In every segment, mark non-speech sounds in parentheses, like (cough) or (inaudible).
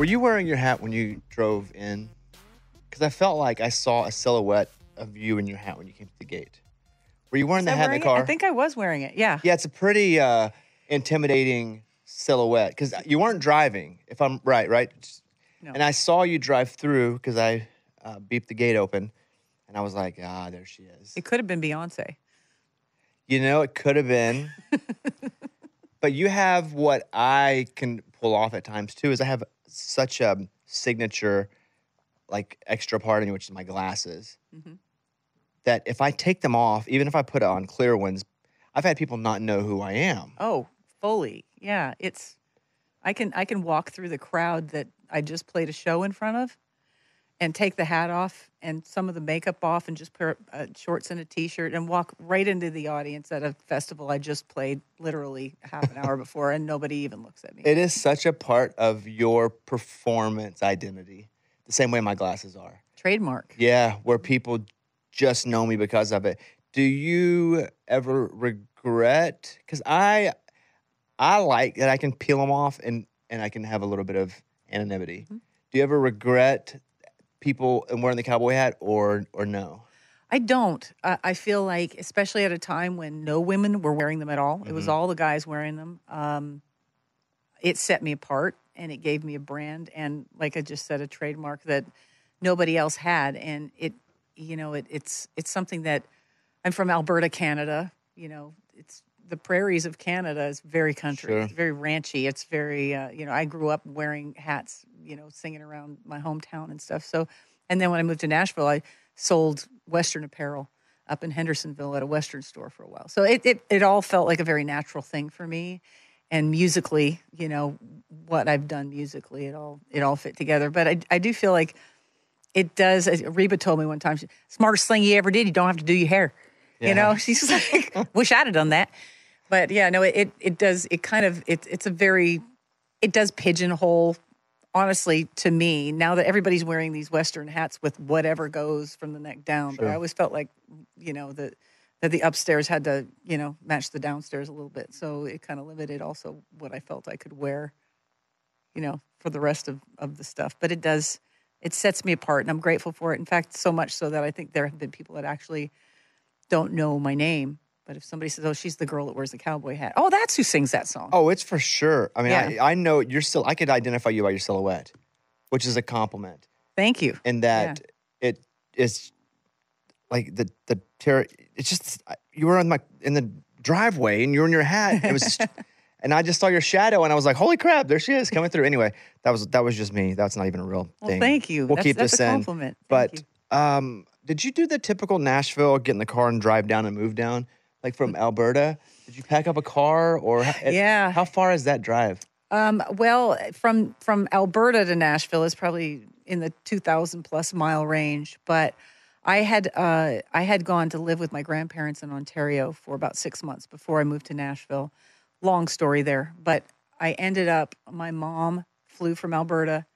Were you wearing your hat when you drove in? Because I felt like I saw a silhouette of you in your hat when you came to the gate. Were you wearing Was the I hat in the it? car? I think I was wearing it. Yeah. Yeah, it's a pretty uh, intimidating silhouette because you weren't driving, if I'm right, right? No. And I saw you drive through because I uh, beeped the gate open, and I was like, ah, there she is. It could have been Beyonce. You know, it could have been. (laughs) but you have what I can pull off at times too, is I have such a signature, like extra part in me, which is my glasses. Mhm. That if I take them off, even if I put on clear ones, I've had people not know who I am. Oh, fully. Yeah. It's I can I can walk through the crowd that I just played a show in front of and take the hat off and some of the makeup off and just put uh, shorts and a t-shirt and walk right into the audience at a festival I just played literally half an hour before and nobody even looks at me. It is such a part of your performance identity, the same way my glasses are. Trademark. Yeah, where people just know me because of it. Do you ever regret? Because I, I like that I can peel them off and and I can have a little bit of anonymity. Mm-hmm. Do you ever regret people and wearing the cowboy hat or or no? I don't. I I feel like, especially at a time when no women were wearing them at all, it was all the guys wearing them. Um, it set me apart and it gave me a brand and, like I just said, a trademark that nobody else had. And it, you know, it, it's it's something that I'm from Alberta, Canada. You know, it's the prairies of Canada is very country. Sure. It's very ranchy. It's very, uh, you know, I grew up wearing hats, you know, singing around my hometown and stuff. So, and then when I moved to Nashville, I sold Western apparel up in Hendersonville at a Western store for a while. So it, it, it all felt like a very natural thing for me. And musically, you know, what I've done musically, it all, it all fit together. But I, I do feel like it does. as Reba told me one time, she, smartest thing you ever did, you don't have to do your hair. Yeah. You know, (laughs) she's like, wish I'd have done that. But yeah, no, it, it, does, it kind of, it, it's a very, it does pigeonhole honestly to me now that everybody's wearing these western hats with whatever goes from the neck down. But i always felt like you know that that the upstairs had to you know match the downstairs a little bit. So it kind of limited also what i felt i could wear you know for the rest of of the stuff. But it does it sets me apart and i'm grateful for it. In fact so much so that i think there have been people that actually don't know my name but if somebody says oh she's the girl that wears the cowboy hat. Oh that's who sings that song. Oh, it's for sure. I mean, Yeah. I, I know you're still. I could identify you by your silhouette, which is a compliment. thank you. And that it is like the the ter- it's just you were on my in the driveway and you're in your hat. It was (laughs) and I just saw your shadow and I was like holy crap there she is coming through. Anyway that was that was just me. That's not even a real well thing. thank you. We'll that's, keep that's this a in. compliment. Thank you. but um did you do the typical Nashville get in the car and drive down and move down like from Alberta did you pack up a car or Yeah. how far is that drive Um, well, from from Alberta to Nashville is probably in the two thousand plus mile range. But I had uh, I had gone to live with my grandparents in Ontario for about six months before I moved to Nashville. Long story there, but I ended up. My mom flew from Alberta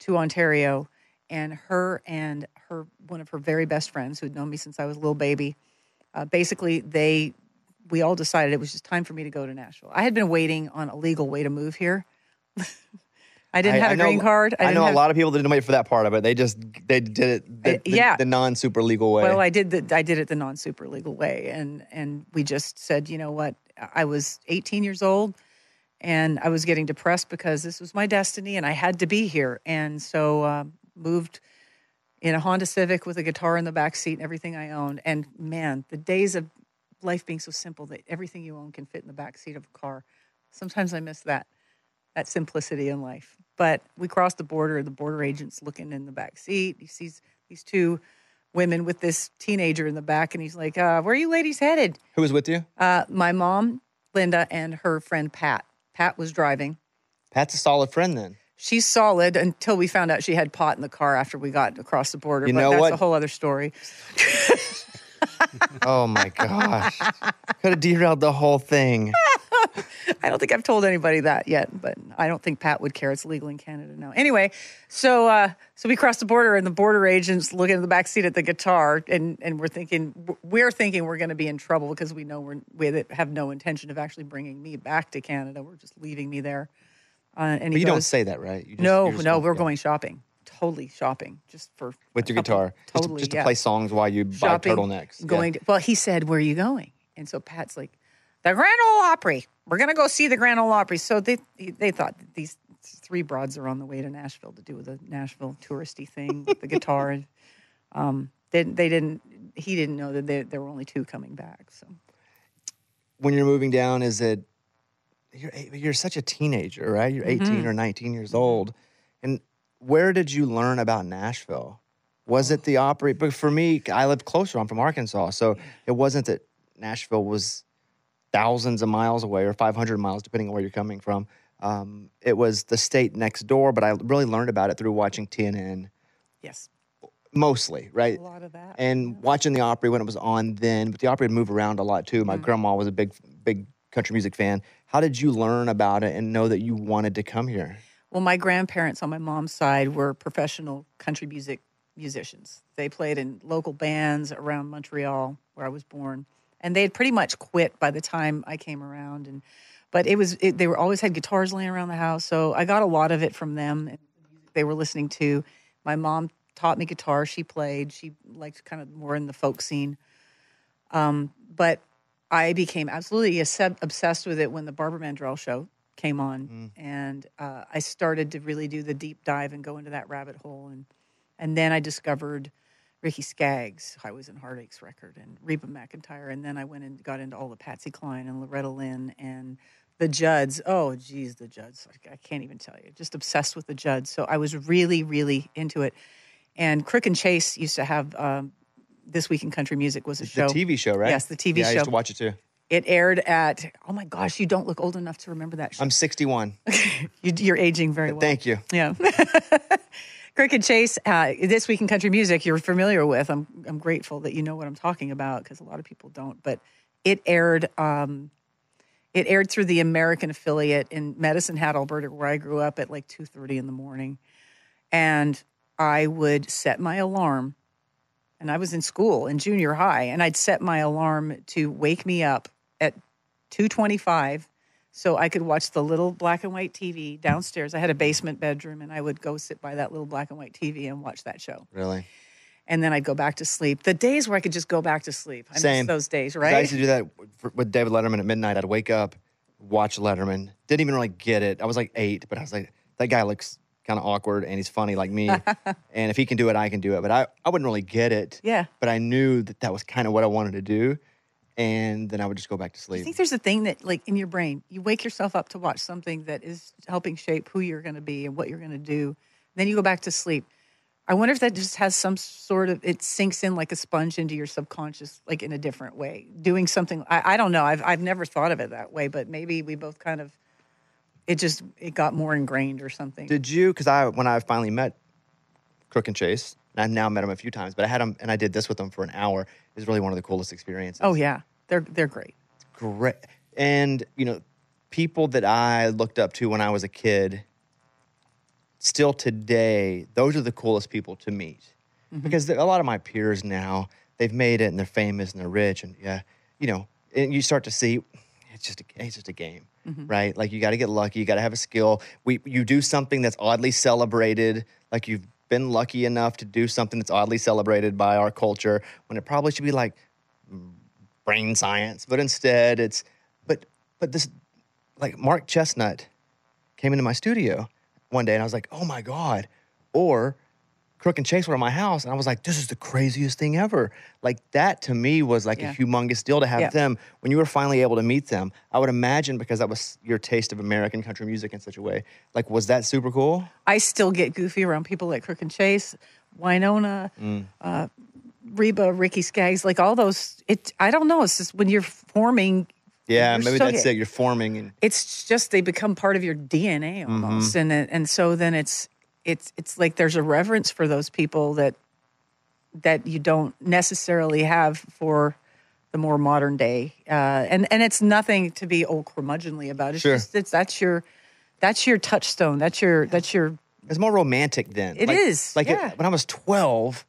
to Ontario, and her and her one of her very best friends who had known me since I was a little baby. Uh, basically, they we all decided it was just time for me to go to Nashville. I had been waiting on a legal way to move here. (laughs) I didn't have a know, green card. I, didn't know have, a lot of people didn't wait for that part of it. They just they did it the, Uh, yeah. the, non super legal way. Well, I did the I did it the non super legal way, and and we just said, you know what? I was 18 years old, and I was getting depressed because this was my destiny, and I had to be here, and so uh, moved in a Honda Civic with a guitar in the back seat and everything I owned. And man, the days of life being so simple that everything you own can fit in the back seat of a car. Sometimes I miss that that simplicity in life. But we crossed the border, the border agent's looking in the back seat. He sees these two women with this teenager in the back, and he's like, uh, Where are you ladies headed? Who was with you? Uh, my mom, Linda, and her friend Pat. Pat was driving. Pat's a solid friend then. She's solid until we found out she had pot in the car after we got across the border. You but know that's what? a whole other story. (laughs) Oh my gosh. Could have derailed the whole thing. (laughs) I don't think I've told anybody that yet, but I don't think Pat would care. It's legal in Canada now. Anyway, so uh, so we crossed the border, and the border agents looking in the back seat at the guitar, and and we're thinking we're thinking we're going to be in trouble because we know we're we have no intention of actually bringing me back to Canada. We're just leaving me there. Uh, and But you don't say that, right? You just, no, no, we're yeah. going shopping. Totally shopping, just for with your couple- guitar, just to- Totally, just to, yeah. play songs while you buy shopping, turtlenecks. Yeah. Going to, well, he said, "Where are you going?" And so Pat's like, "The Grand Ole Opry. We're gonna go see the Grand Ole Opry." So they they thought that these three broads are on the way to Nashville to do the Nashville touristy thing with the guitar, (laughs) um, they they didn't. He didn't know that there, there were only two coming back. So when you're moving down, is it you're you're such a teenager, right? You're 18 Mm-hmm. or 19 years old, and where did you learn about Nashville? Was it the Opry? But for me, I live closer. I'm from Arkansas, so it wasn't that Nashville was thousands of miles away or 500 miles, depending on where you're coming from. Um, it was the state next door, but I really learned about it through watching TNN yes, mostly, right? a lot of that. and watching the Opry when it was on then, but the Opry would move around a lot too. Mm-hmm. My grandma was a big, big country music fan. How did you learn about it and know that you wanted to come here? Well, my grandparents on my mom's side were professional country music musicians. They played in local bands around Montreal, where I was born, and they had pretty much quit by the time I came around. And but it was it, they were always had guitars laying around the house, so I got a lot of it from them. And they were listening to. My mom taught me guitar. She played. She liked kind of more in the folk scene. Um, but I became absolutely obsessed with it when the Barbara Mandrell show came on, and uh, I started to really do the deep dive and go into that rabbit hole, and and then I discovered Ricky Skaggs, Highways and Heartaches record, and Reba McEntire, and then I went and got into all the Patsy Cline and Loretta Lynn and the Judds. Oh, geez, the Judds! I- I can't even tell you. Just obsessed with the Judds. So I was really, really into it. And Crook and Chase used to have um, this week in country music was a show. The. TV show, right? Yes, the TV yeah, I used show. to watch it too. It aired at oh my gosh, you don't look old enough to remember that show. I'm 61. (laughs) You, you're aging very well. Thank you. Yeah. (laughs) Crook and Chase, uh, this week in country music, you're familiar with. I'm I'm grateful that you know what I'm talking about because a lot of people don't. But it aired um, it aired through the American affiliate in Medicine Hat, Alberta, where I grew up at like two thirty in the morning, and I would set my alarm. And I was in school in junior high, and I'd set my alarm to wake me up at two twenty-five so I could watch the little black and white TV downstairs. I had a basement bedroom, and I would go sit by that little black and white TV and watch that show. Really? And then I'd go back to sleep. The days where I could just go back to sleep, I Same. miss those days, 'Cause I right? used to do that with David Letterman at midnight. I'd wake up, watch Letterman. Didn't even really get it. I was like eight, but I was like, that guy looks kind of awkward and he's funny like me. (laughs) and if he can do it, I can do it. But I, I wouldn't really get it. Yeah. But I knew that that was kind of what I wanted to do. And then I would just go back to sleep. I think there's a thing that, like, in your brain, you wake yourself up to watch something that is helping shape who you're going to be and what you're going to do. Then you go back to sleep. I wonder if that just has some sort of it sinks in like a sponge into your subconscious, like in a different way. Doing something I, I don't know. I've I've never thought of it that way, but maybe we both kind of it just it got more ingrained or something. Did you? Because I, when I finally met Crook and Chase, and I've now met him a few times, but I had him and I did this with him for an hour. It was really one of the coolest experiences. oh yeah, they're they're great. great. And, you know, people that I looked up to when I was a kid, still today, those are the coolest people to meet. Mm-hmm. Because a lot of my peers now, they've made it and they're famous and they're rich. And yeah, you know, and you start to see it's just a, it's just a game, mm-hmm. right? Like you got to get lucky, you got to have a skill. We you do something that's oddly celebrated, like you've been lucky enough to do something that's oddly celebrated by our culture when it probably should be like brain science, but instead it's but but this like Mark Chesnutt came into my studio one day and I was like, oh my God. Or Crook and Chase were at my house and I was like, this is the craziest thing ever. Like that to me was like Yeah. a humongous deal to have Yeah. them when you were finally able to meet them. I would imagine because that was your taste of American country music in such a way. Like, was that super cool? I still get goofy around people like Crook and Chase, Wynonna, Mm. uh, Reba, Ricky Skaggs, like all those. It I don't know. It's just when you're forming. Yeah, You're maybe that's it. You're forming and It's just they become part of your DNA Mm-hmm. almost, and and so then it's it's it's like there's a reverence for those people that that you don't necessarily have for the more modern day, uh, and and it's nothing to be old curmudgeonly about. It's Sure. just it's that's your that's your touchstone. That's your that's your It's more romantic then. It It is Like it- when I was 12,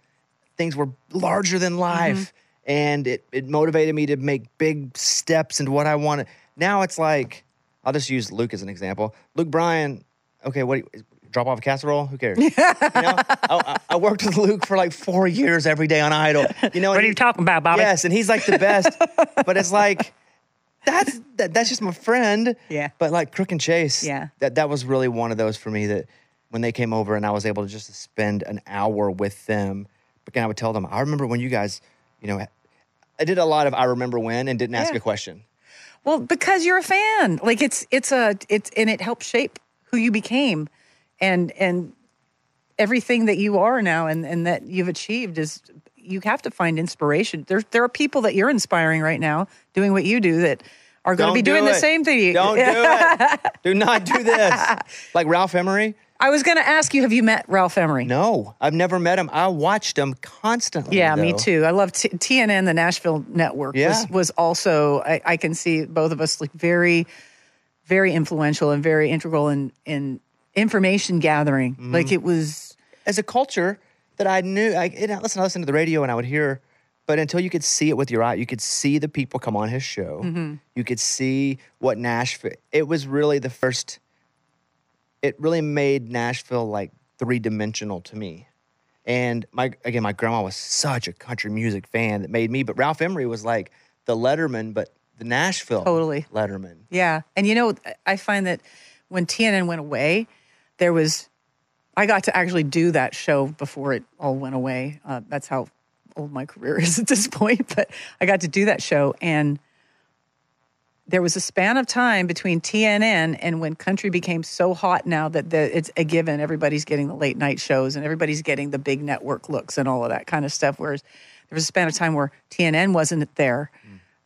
things were larger than life. Mm-hmm. And it, it motivated me to make big steps into what I wanted. Now it's like, I'll just use Luke as an example. Luke Bryan okay, what? Drop off a casserole? Who cares? (laughs) you know, I, I- I worked with Luke for like four years every day on Idol. You know, What are he- you talking about, Bobby? Yes, and he's like the best. (laughs) but it's like that's that, that's just my friend. Yeah. But like Crook and Chase. Yeah. That that was really one of those for me that when they came over and I was able to just spend an hour with them. Again, I would tell them, I remember when you guys, you know, I did a lot of I remember when and didn't ask Yeah. a question. Well, because you're a fan. Like it's it's a it's and it helped shape who you became and and everything that you are now and and that you've achieved is you have to find inspiration. There there are people that you're inspiring right now doing what you do that are going to Don't be do doing the same thing. Don't do it. (laughs) do not do this. Like Ralph Emery? I was going to ask you have you met Ralph Emery? No, I've never met him. I watched him constantly. Yeah, me too. I love T- TNN, the Nashville network. Yeah. Was, was also I, I can see both of us like very, very influential and very integral in in information gathering. Mm-hmm. Like it was. as a culture that I knew. I, and I listen, I listened to the radio and I would hear, but until you could see it with your eye, you could see the people come on his show. Mm-hmm. You could see what Nashville. It was really the first. It really made Nashville like three dimensional to me. And my again, my grandma was such a country music fan that made me. But Ralph Emery was like the Letterman, but the Nashville Totally. Letterman. Yeah, and you know, I find that when TNN went away, there was. I got to actually do that show before it all went away. Uh, that's how old my career (laughs) is at this point. But I got to do that show, and there was a span of time between TNN and when country became so hot now that the, it's a given. Everybody's getting the late night shows and everybody's getting the big network looks and all of that kind of stuff. Whereas there was a span of time where TNN wasn't there,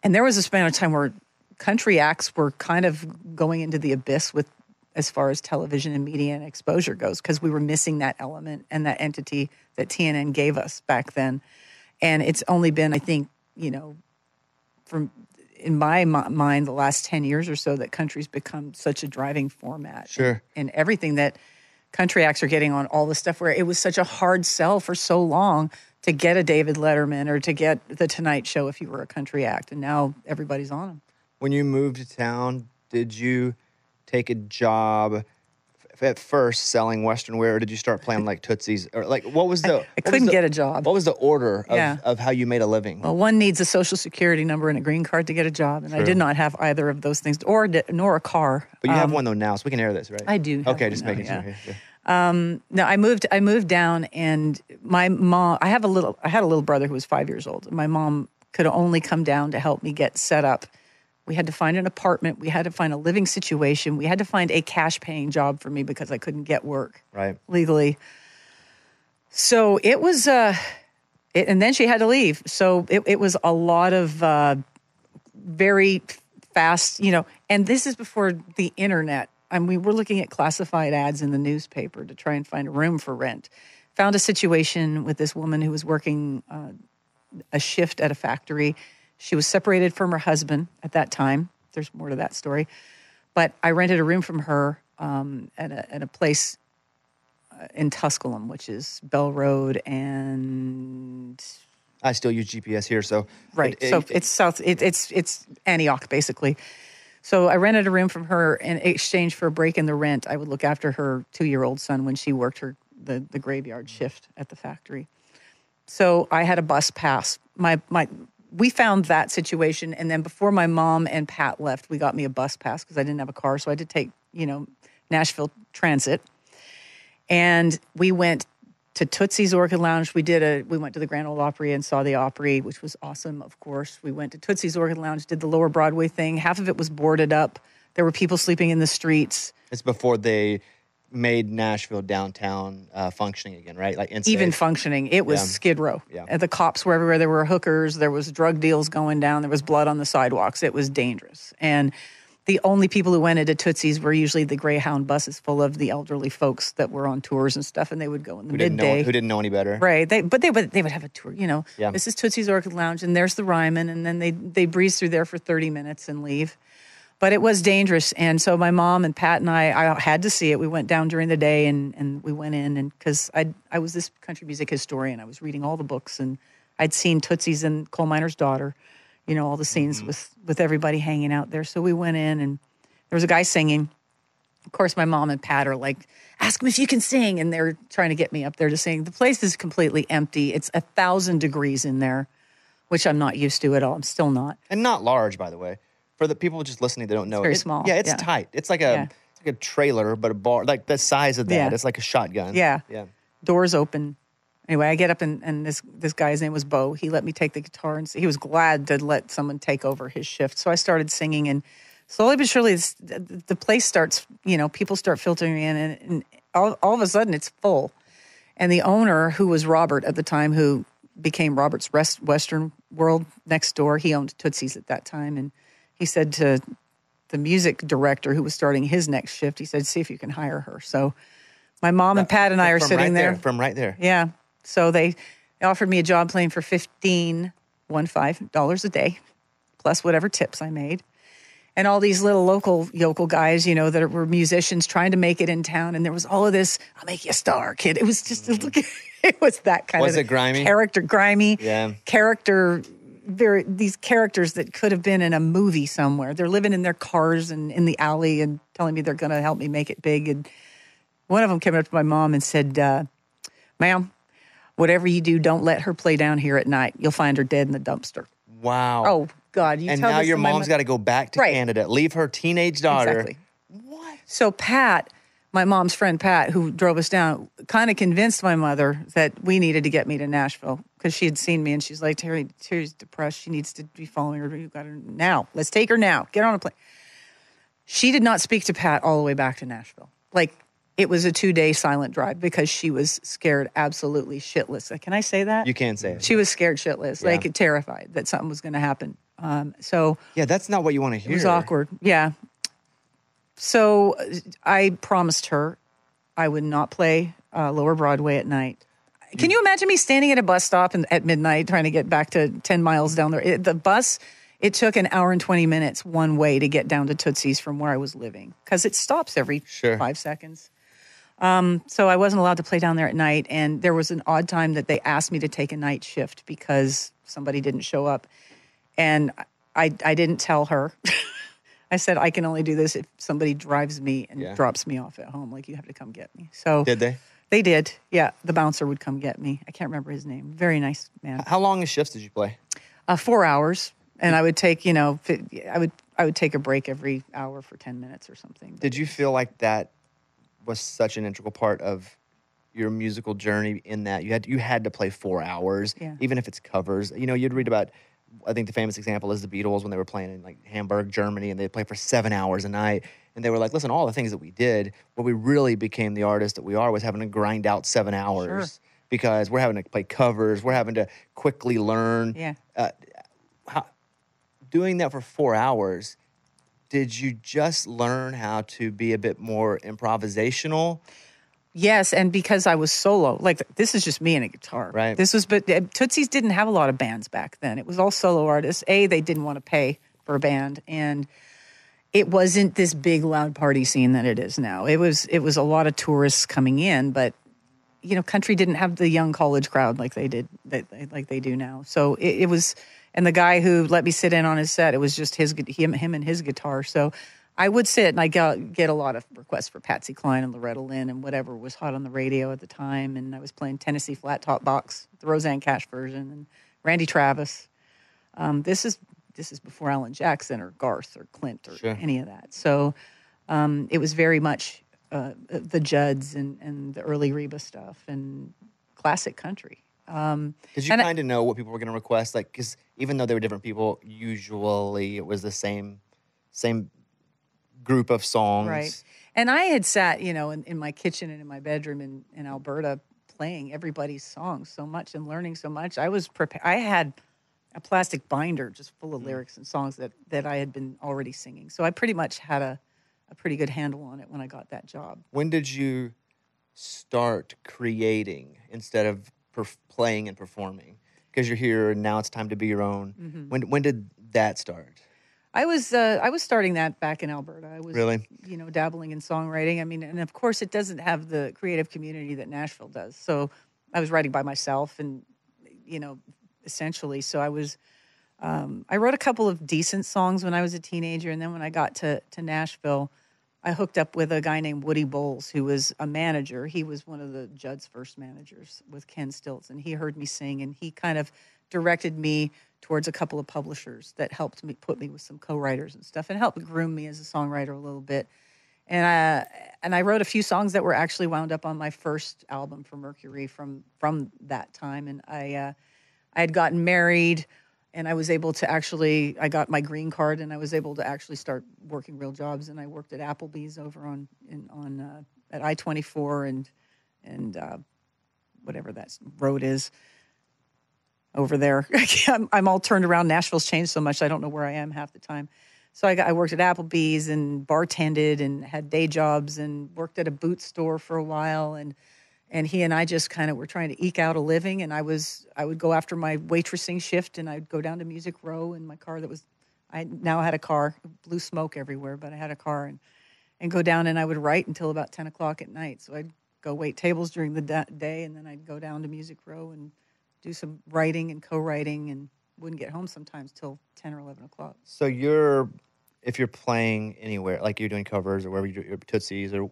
and there was a span of time where country acts were kind of going into the abyss with as far as television and media and exposure goes because we were missing that element and that entity that TNN gave us back then. And it's only been, I think, you know, from in my mi- mind, the last 10 years or so that country's become such a driving format. Sure. And, everything that country acts are getting on all the stuff where it was such a hard sell for so long to get a David Letterman or to get the Tonight Show if you were a country act. And now everybody's on them. when you moved to town, did you take a job at first selling Western wear, or did you start playing like Tootsie's, or like what was the? I was couldn't the- get a job. What was the order of, Yeah. of how you made a living? Well, one needs a social security number and a green card to get a job, and I did not have either of those things, or nor a car. but you have one though now, so we can air this, right? um, I do Okay, just now, making yeah. sure. Yeah. No, I moved. I moved down, and my mom. I have a little. I had a little brother who was five years old. My mom could only come down to help me get set up. We had to find an apartment. We had to find a living situation. We had to find a cash paying job for me because I couldn't get work Right. legally. So it was, uh, it, and then she had to leave. So it, it was a lot of uh, very fast, you know, and this is before the internet. I mean, we were looking at classified ads in the newspaper to try and find a room for rent. Found a situation with this woman who was working uh, a shift at a factory. She was separated from her husband at that time. There's more to that story. But I rented a room from her um, at, a, at a place uh, in Tusculum, which is Bell Road and I still use GPS here, so right. it- so it- it's south. It, it's it's Antioch basically. So I rented a room from her in exchange for a break in the rent. I would look after her two-year-old son when she worked her the, the graveyard shift at the factory. So I had a bus pass. My my we found that situation, and then before my mom and Pat left, we got me a bus pass because I didn't have a car, so I had to take you know Nashville Transit, and we went to Tootsie's Orchid Lounge. We did a we went to the Grand Ole Opry and saw the Opry, which was awesome. Of course, we went to Tootsie's Orchid Lounge, did the Lower Broadway thing. Half of it was boarded up. There were people sleeping in the streets. it's before they made Nashville downtown uh, functioning again, right? Like inside. even functioning. It was Yeah. Skid Row. Yeah. The cops were everywhere. There were hookers. There was drug deals going down. There was blood on the sidewalks. It was dangerous. And the only people who went into Tootsie's were usually the Greyhound buses full of the elderly folks that were on tours and stuff. And they would go in the who didn't know midday. who didn't know any better. Right. They, but they would they would have a tour. You know, Yeah. this is Tootsie's Orchid Lounge, and there's the Ryman, and then they they breeze through there for 30 minutes and leave. But it was dangerous, and so my mom and Pat and I, I had to see it. We went down during the day, and and we went in, and because I I was this country music historian, I was reading all the books, and I'd seen Tootsie's and Coal Miner's Daughter, you know, all the scenes mm-hmm. with with everybody hanging out there. So we went in, and there was a guy singing, of course, my mom and Pat are like, ask him if you can sing. And they're trying to get me up there to sing. The place is completely empty. It's a thousand degrees in there, which I'm not used to at all. I'm still not. And not large, by the way. For the people just listening, they don't know. very It- small, Yeah, it's yeah. tight. It's like a Yeah. it's like a trailer, but a bar like the size of that. Yeah. It's like a shotgun. Yeah. Yeah. Doors open. Anyway, I get up and, and this this guy's name was Bo. He let me take the guitar and he was glad to let someone take over his shift. So I started singing and slowly but surely this, the the place starts, you know, people start filtering in and, and all, all of a sudden it's full. And the owner, who was Robert at the time, who became Robert's Rest, Western World next door, he owned Tootsie's at that time. And he said to the music director who was starting his next shift, he said, see if you can hire her. So my mom and Pat and I are From sitting right there. From right there. Yeah. So they offered me a job playing for fifteen one five dollars a day, plus whatever tips I made. And all these little local yokel guys, you know, that were musicians trying to make it in town. And there was all of this, I'll make you a star, kid. It was just, (laughs) it was that kind Was of it grimy? character, grimy, Yeah. character, very, these characters that could have been in a movie somewhere. They're living in their cars and in the alley and telling me they're going to help me make it big. And one of them came up to my mom and said, uh, ma'am, whatever you do, don't let her play down here at night. You'll find her dead in the dumpster. Wow. Oh God! You and now your mom's got to go back to Right. Canada, leave her teenage daughter. exactly. What? So Pat, my mom's friend Pat, who drove us down, kind of convinced my mother that we needed to get me to Nashville because she had seen me and she's like, Terri, Terri's depressed. She needs to be following her. You've got her now. Let's take her now. Get on a plane. She did not speak to Pat all the way back to Nashville. Like it was a two day silent drive because she was scared absolutely shitless. Can I say that? You can say it. She was scared shitless, Yeah. like terrified that something was going to happen. Um, so Yeah, that's not what you want to hear. it was awkward. Yeah. So uh, I promised her I would not play uh, Lower Broadway at night. Can you imagine me standing at a bus stop and, at midnight trying to get back to 10 miles down there? It, the bus, it took an hour and 20 minutes one way to get down to Tootsie's from where I was living because it stops every Sure. five seconds. Um, so I wasn't allowed to play down there at night. And there was an odd time that they asked me to take a night shift because somebody didn't show up. And I, I didn't tell her. (laughs) I said, I can only do this if somebody drives me and Yeah. drops me off at home. Like, you have to come get me. So Did they? They did. Yeah. The bouncer would come get me. I can't remember his name. Very nice man. How long of shifts did you play? Uh, four hours. And I would take, you know, I would, I would take a break every hour for 10 minutes or something. Did you feel like that was such an integral part of your musical journey in that you had you had to play four hours, Yeah. even if it's covers. You know, you'd read about I think the famous example is the Beatles when they were playing in like Hamburg, Germany, and they'd play for seven hours a night. And they were like, listen, all the things that we did, what we really became the artist that we are was having to grind out seven hours because we're having to play covers, we're having to quickly learn. Yeah. Uh, how, doing that for four hours, did you just learn how to be a bit more improvisational? Yes, and because I was solo, like this is just me and a guitar. Right. This was, but uh, Tootsie's didn't have a lot of bands back then. It was all solo artists. A, they didn't want to pay for a band, and it wasn't this big loud party scene that it is now. It was, it was a lot of tourists coming in, but you know, country didn't have the young college crowd like they did, that like they do now. So it, it was, and the guy who let me sit in on his set, it was just his, him, him and his guitar. So I would sit and I got get a lot of requests for Patsy Cline and Loretta Lynn and whatever was hot on the radio at the time. And I was playing Tennessee Flat Top Box, the Rosanne Cash version, and Randy Travis. Um, this is this is before Alan Jackson or Garth or Clint or Sure. any of that. So um, it was very much uh, the Judds and, and the early Reba stuff and classic country. Um, Did you kind of know what people were going to request? Like, because even though they were different people, usually it was the same, same group of songs. Right. And I had sat, you know, in, in my kitchen and in my bedroom in, in Alberta playing everybody's songs so much and learning so much. I was prepared. I had a plastic binder just full Mm. of lyrics and songs that, that I had been already singing. So I pretty much had a, a pretty good handle on it when I got that job. When did you start creating instead of perf- playing and performing? Because you're here and now it's time to be your own. Mm-hmm. When when did that start? I was uh, I was starting that back in Alberta. I was Really? you know dabbling in songwriting. I mean, and of course it doesn't have the creative community that Nashville does. So I was writing by myself, and you know, essentially. So I was um, I wrote a couple of decent songs when I was a teenager, and then when I got to to Nashville, I hooked up with a guy named Woody Bowles, who was a manager. He was one of the Judd's first managers with Ken Stilts, and he heard me sing, and he kind of directed me towards a couple of publishers that helped me put me with some co-writers and stuff, and helped groom me as a songwriter a little bit. And I and I wrote a few songs that were actually wound up on my first album for Mercury from from that time, and I uh, I had gotten married and I was able to actually I got my green card and I was able to actually start working real jobs. And I worked at Applebee's over on in, on uh, at I twenty four and and uh, whatever that road is over there. (laughs) I'm, I'm all turned around. Nashville's changed so much I don't know where I am half the time. So I, got, I worked at Applebee's and bartended and had day jobs and worked at a boot store for a while and and he and I just kind of were trying to eke out a living. And I was I would go after my waitressing shift, and I'd go down to Music Row in my car that was I now had a car, blew smoke everywhere, but I had a car and and go down and I would write until about ten o'clock at night. So I'd go wait tables during the da- day, and then I'd go down to Music Row and do some writing and co-writing, and wouldn't get home sometimes till ten or eleven o'clock. So you're, if you're playing anywhere, like you're doing covers or wherever you do your tootsies, or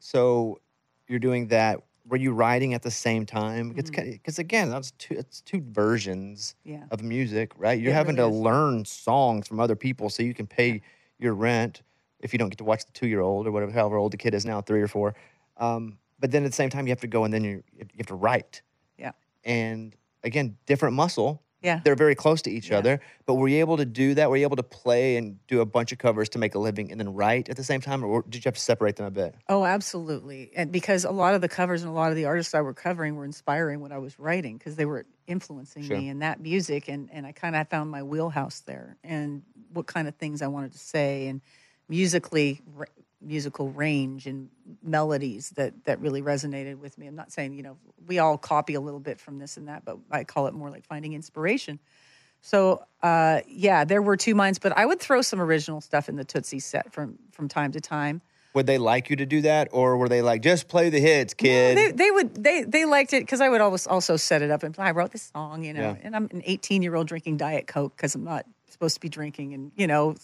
so you're doing that. Were you writing at the same time? It's because again, that's two. It's two versions Yeah. of music, right? You're It having really to is. learn songs from other people so you can pay your rent if you don't get to watch the two year old or whatever, however old the kid is now, three or four. Um, but then at the same time, you have to go and then you you have to write. And again, different muscle. Yeah. They're very close to each Yeah. other. But were you able to do that? Were you able to play and do a bunch of covers to make a living and then write at the same time? Or did you have to separate them a bit? Oh, absolutely. And because a lot of the covers and a lot of the artists I were covering were inspiring what I was writing because they were influencing Sure. me in that music. And, and I kind of found my wheelhouse there and what kind of things I wanted to say and musically, musical range and melodies that, that really resonated with me. I'm not saying, you know, we all copy a little bit from this and that, but I call it more like finding inspiration. So uh, yeah, there were two minds, but I would throw some original stuff in the Tootsie set from from time to time. Would they like you to do that? Or were they like, just play the hits, kid? They, they would they they liked it because I would always also set it up and I wrote this song, you know, Yeah. and I'm an 18 year old drinking Diet Coke because I'm not supposed to be drinking, and you know,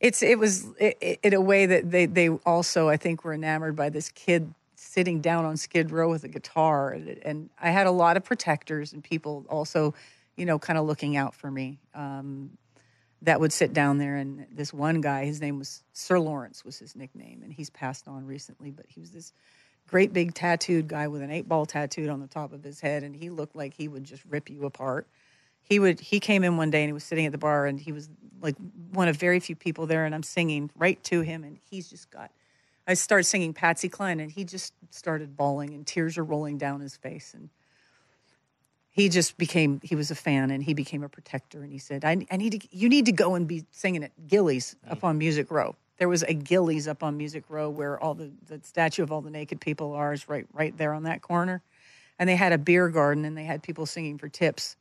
it's- it was it, it- in a way that they they also I think were enamored by this kid sitting down on Skid Row with a guitar, and, and I had a lot of protectors and people also, you know, kind of looking out for me. Um, that would sit down there and this one guy his name was sir lawrence was his nickname and he's passed on recently but he was this great big tattooed guy with an eight ball tattooed on the top of his head and he looked like he would just rip you apart he would he came in one day and he was sitting at the bar and he was like one of very few people there and i'm singing right to him and he's just got i started singing patsy cline and he just started bawling and tears are rolling down his face and he just became he was a fan and he became a protector and he said i, I need to you need to go and be singing at gillies up on music row. There was a gillies up on music row where all the, the statue of all the naked people are is right right there on that corner. And they had a beer garden and they had people singing for tips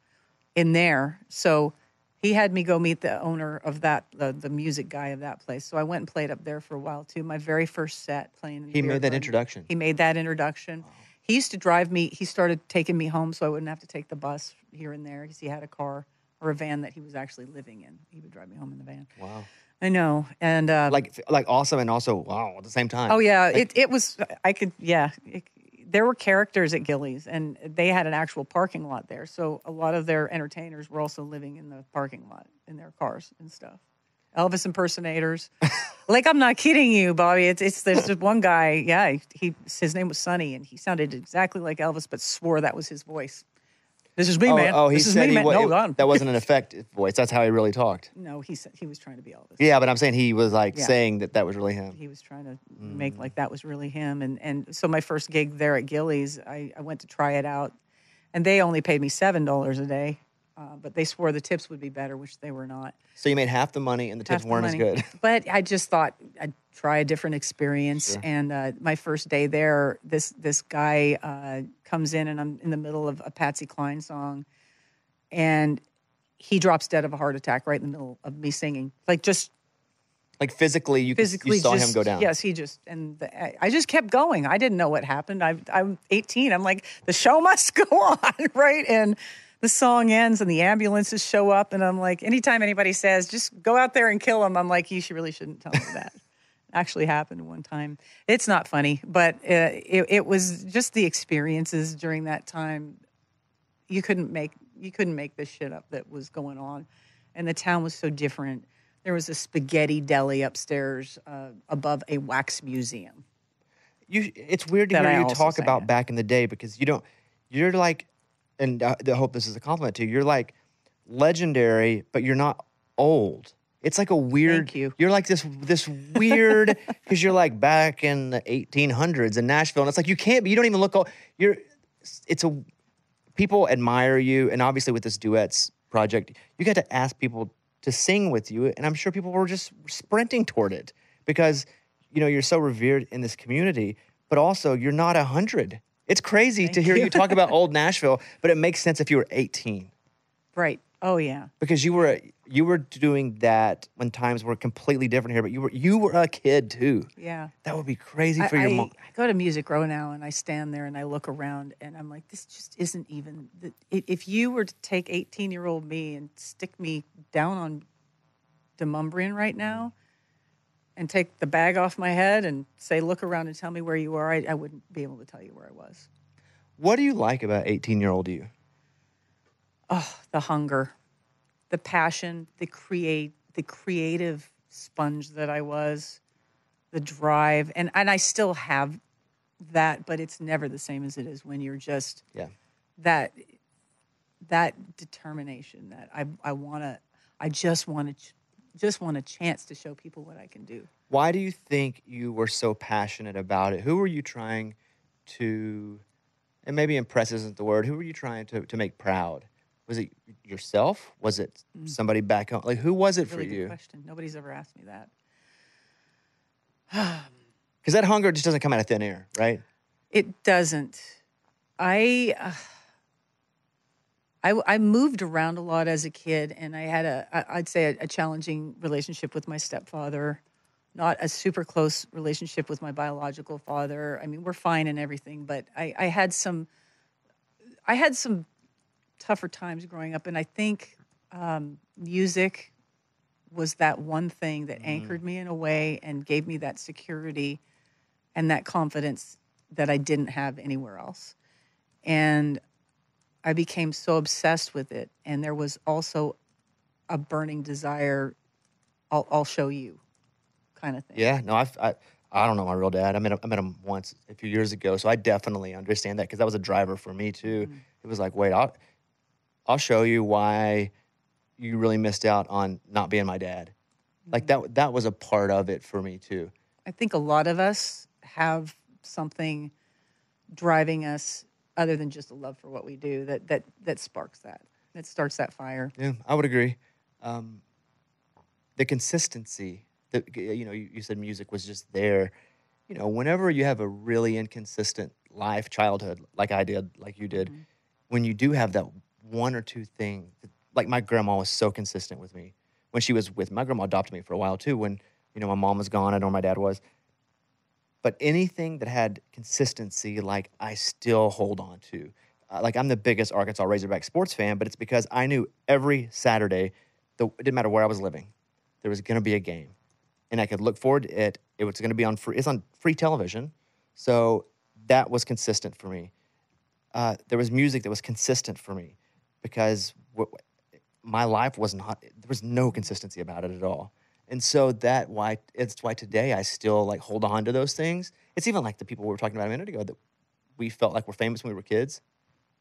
in there so he had me go meet the owner of that the, the music guy of that place so i went and played up there for a while too my very first set playing he made that garden. introduction. He made that introduction. He used to drive me. He started taking me home so I wouldn't have to take the bus here and there because he had a car or a van that he was actually living in. He would drive me home in the van. Wow. I know. And uh, Like, like awesome and also wow at the same time. oh yeah, it it was. I could yeah. It, there were characters at Gillies, and they had an actual parking lot there. So a lot of their entertainers were also living in the parking lot in their cars and stuff. Elvis impersonators. (laughs) like I'm not kidding you, Bobby. It's it's there's just one guy. Yeah, he his name was Sonny, and he sounded exactly like Elvis, but swore that was his voice. This is me, Oh, man. oh, he this is said me, he man. wa- no, it- that wasn't an effective voice. That's how he really talked. no, he said he was trying to be all this. Yeah, but I'm saying he was like Yeah. saying that that was really him. he was trying to Mm. make like that was really him and and so my first gig there at gillies i, I went to try it out and they only paid me seven dollars a day uh, but they swore the tips would be better which they were not So you made half the money and the Half tips the weren't as money. good. (laughs) but i just thought i'd try a different experience Sure. and uh, my first day there this this guy uh, comes in and i'm in the middle of a patsy cline song and he drops dead of a heart attack right in the middle of me singing like just Like physically, you, physically you saw just, him go down. Yes, he just and the, I- I just kept going. I didn't know what happened. I, I'm 18. I'm like the show (laughs) must go on, right? And the song ends and the ambulances show up, and I'm like, anytime anybody says just go out there and kill him, I'm like, you should really shouldn't tell me that. Actually happened one time. It's not funny, but uh, it, it was just the experiences during that time. You couldn't make you couldn't make this shit up that was going on, and the town was so different. There was a spaghetti deli upstairs uh, above a wax museum. You, it's weird to That hear I you talk about it. back in the day because you don't. You're like, and I I hope this is a compliment to you. You're like legendary, but you're not old. It's like a weird. Thank you. You're like this this weird (laughs) because you're like back in the 1800s in Nashville, and it's like you can't. be You don't even look. old. You're. It's a. People admire you, and obviously with this duets project, you got to ask people to sing with you, and I'm sure people were just sprinting toward it because you know you're so revered in this community, but also you're not a hundred. It's crazy to hear you. you. talk about (laughs) old Nashville, but it makes sense if you were 18 Right. Oh yeah. because you were you were doing that when times were completely different here, but you were you were a kid too. Yeah. That would be crazy I, for your mom. I go to Music Row now and I stand there and I look around and I'm like, this just isn't even. The, if you were to take 18 year old me and stick me down on Demonbreun right now and take the bag off my head and say, look around and tell me where you are, I, I wouldn't be able to tell you where I was. What do you like about 18 year old you? Oh, the hunger, the passion, the create, the creative sponge that I was, the drive, and and I still have that, but it's never the same as it is when you're just Yeah. that that determination that I I want to I just want to just want a chance to show people what I can do. Why do you think you were so passionate about it? Who were you trying to, and maybe impress isn't the word, who were you trying to, to make proud? Was it yourself? Was it somebody back home? Like, who was it Really for good you? question. Nobody's ever asked me that. (sighs) Because that hunger just doesn't come out of thin air, right? It doesn't. I, uh, I I moved around a lot as a kid, and I had a I'd say a, a challenging relationship with my stepfather. Not a super close relationship with my biological father. I mean, we're fine and everything, but I, I had some I had some tougher times growing up, and I think um, music was that one thing that anchored me in a way and gave me that security and that confidence that I didn't have anywhere else. And I became so obsessed with it. And there was also a burning desire, I'll, I'll show you kind of thing. Yeah, no, I, I, I don't know my real dad. I met him, I met him once a few years ago, so I definitely understand that because that was a driver for me too. It was like, wait, I'll, I'll show you why you really missed out on not being my dad. Like that, that was a part of it for me too. I think a lot of us have something driving us other than just a love for what we do that, that, that sparks that, that starts that fire. Yeah, I would agree. Um, the consistency that you know, you, you said music was just there. You know, whenever you have a really inconsistent life, childhood, like I did, like you did, when you do have that one or two things. like my grandma was so consistent with me when she was with my grandma adopted me for a while too. When you know my mom was gone, I know my dad was. But anything that had consistency, like I still hold on to. Uh, like I'm the biggest Arkansas Razorback sports fan, but it's because I knew every Saturday, the, it didn't matter where I was living, there was going to be a game, and I could look forward to it. It was going to be on free. It's on free television, so that was consistent for me. Uh, there was music that was consistent for me because w- my life was not. There was no consistency about it at all. And so that why it's why today I still like hold on to those things. It's even like the people we were talking about a minute ago that we felt like we're famous when we were kids.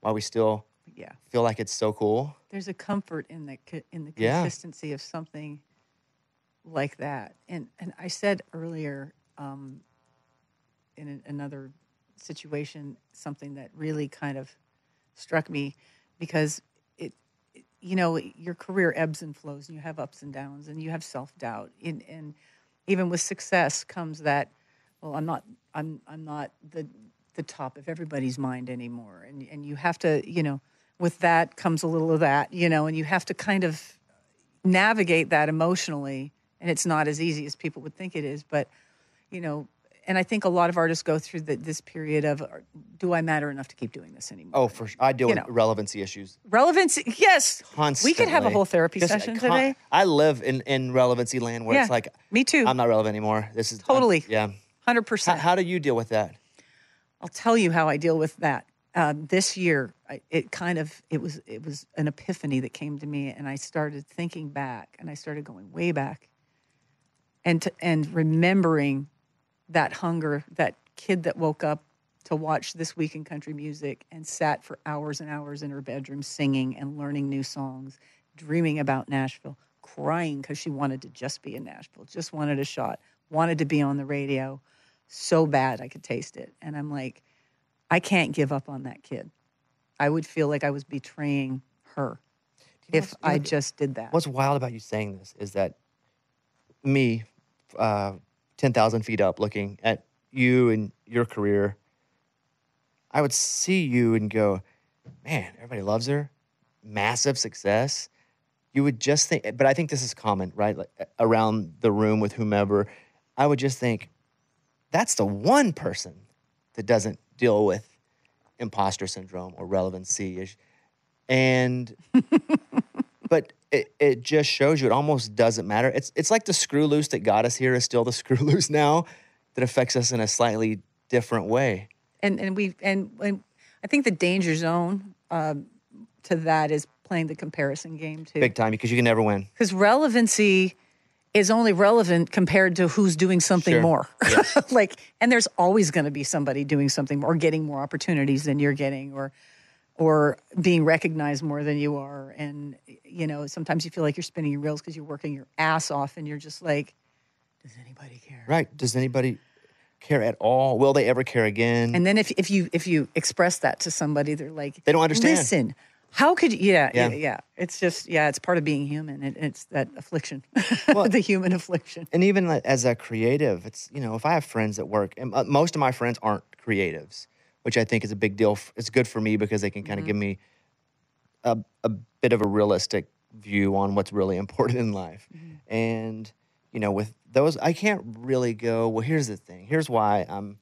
Why we still Yeah. feel like it's so cool. there's a comfort in the in the Yeah. consistency of something like that. And and I said earlier um, in an, another situation something that really kind of struck me because you know your career ebbs and flows and you have ups and downs and you have self doubt and and even with success comes that well I'm not I'm I'm not the the top of everybody's mind anymore. And and you have to you know with that comes a little of that you know and you have to kind of navigate that emotionally. And it's not as easy as people would think it is but you know and I think a lot of artists go through the, this period of, do I matter enough to keep doing this anymore? Oh, for sure. I deal You with know. relevancy issues Relevancy, yes. constantly. We could have a whole therapy Just, uh, session con- today. I live in, in relevancy land where Yeah, it's like, me too. I'm not relevant anymore. This is I'm- Totally. yeah. Hundred How, percent. how do you deal with that? I'll tell you how I deal with that. Um, this year, I, it kind of it was it was an epiphany that came to me, and I started thinking back, and I started going way back, and to, and remembering that hunger, that kid that woke up to watch this week in country music and sat for hours and hours in her bedroom singing and learning new songs, dreaming about Nashville, crying because she wanted to just be in Nashville, just wanted a shot, wanted to be on the radio so bad I could taste it. And I'm like, I can't give up on that kid. I would feel like I was betraying her know if what's- you know I just did that. What's wild about you saying this is that me, uh, 10,000 feet up, looking at you and your career, I would see you and go, man, everybody loves her, massive success. You would just think, but I think this is common, right? Like around the room with whomever, I would just think, that's the one person that doesn't deal with imposter syndrome or relevancy. And (laughs) but it, it just shows you it almost doesn't matter. It's it's like the screw loose that got us here is still the (laughs) screw loose now that affects us in a slightly different way. and and we and, and I think the danger zone um, to that is playing the comparison game too. Big time because you can never win. because relevancy is only relevant compared to who's doing something Sure. more. (laughs) like, and there's always going to be somebody doing something more, or getting more opportunities than you're getting, or or being recognized more than you are. And you know, sometimes you feel like you're spinning your reels because you're working your ass off, and you're just like, does anybody care? Right. Does anybody care at all? Will they ever care again? And then if if you if you express that to somebody, they're like, They don't understand. Listen, how could you? Yeah, yeah, Yeah. It's just yeah, it's part of being human. It, it's that affliction, (laughs) the human affliction. and even as a creative, it's you know if I have friends at work, and uh, most of my friends aren't creatives, which I think is a big deal. It's good for me because they can kind of mm-hmm. give me a a bit of a realistic view on what's really (laughs) important in life, mm-hmm. and you know with those I can't really go. Well, here's the thing. Here's why I'm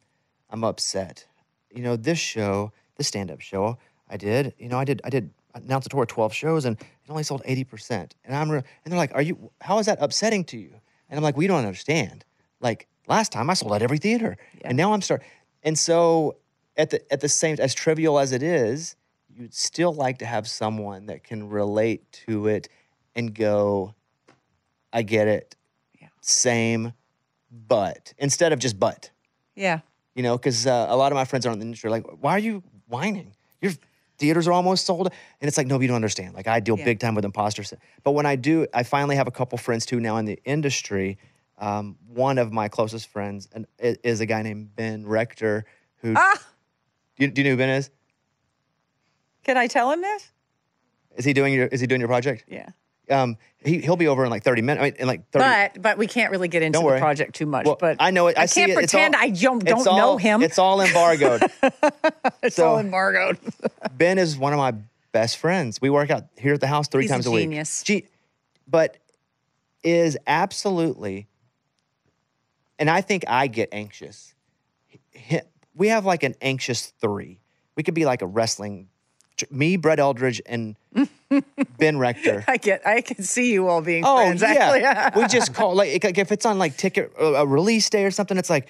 I'm upset. You know this show, the stand up show I did. You know I did I did announced a tour of 12 shows and it only sold 80%. And I'm re- and they're like, "Are you how is that upsetting to you?" And I'm like, "We don't understand. Like last time I sold out every theater. And now I'm start and so at the at the same as trivial as it is, you'd still like to have someone that can relate to it and go, I get it. Yeah. Same, but instead of just but Yeah. you know, because uh, a lot of my friends are in the industry like, why are you whining? Your theaters are almost sold, and it's like, no, you don't understand. Like I deal Yeah. big time with imposter sy- But when I do, I finally have a couple friends too now in the industry. Um, one of my closest friends and, is a guy named Ben Rector, who Ah, you, do you know who Ben is? can I tell him this? Is he doing your Is he doing your project? Yeah. Um, he he'll be over in like thirty minutes. I mean, in like thirty. But but we can't really get into the project too much. Well, but I know it. I I, see can't it. Pretend all- I don't, don't all- know him. It's all embargoed. (laughs) It's so- all embargoed. (laughs) Ben is one of my best friends. We work out here at the house three He's times a, week. genius. But is absolutely, and I think I get anxious. We have like an anxious three. We could be like a wrestling. Me, Brett Eldredge, and (laughs) Ben Rector. I get. I can see you all being Oh friends. yeah, we (laughs) just call like if it's on like ticket a release day or something. It's like,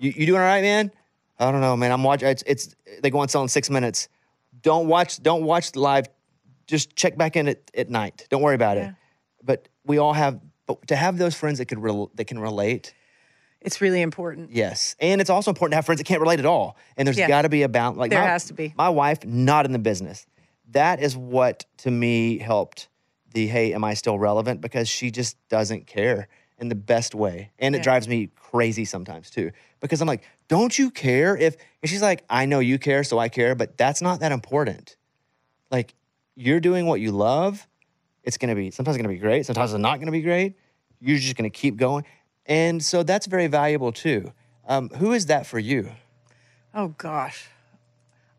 you, you doing all right, man? I don't know, man. I'm watching. It's it's they go on sale in six minutes. Don't watch. Don't watch live. Just check back in at, at night. Don't worry about Yeah. it. But we all have. But to have those friends that could rel that can relate, it's really important. yes. And it's also important to have friends that can't relate at all. And there's Yeah. got to be a balance. Like There my- has to be. My wife, not in the business. That is what to me helped the hey, am I still relevant? Because she just doesn't care in the best way. And it drives me crazy sometimes too. Because I'm like, don't you care if and she's like, I know you care, so I care, but that's not that important. Like, you're doing what you love. It's gonna be sometimes it's gonna be great, sometimes it's not gonna be great. You're just gonna keep going. And so that's very valuable too. Um, who is that for you? Oh gosh,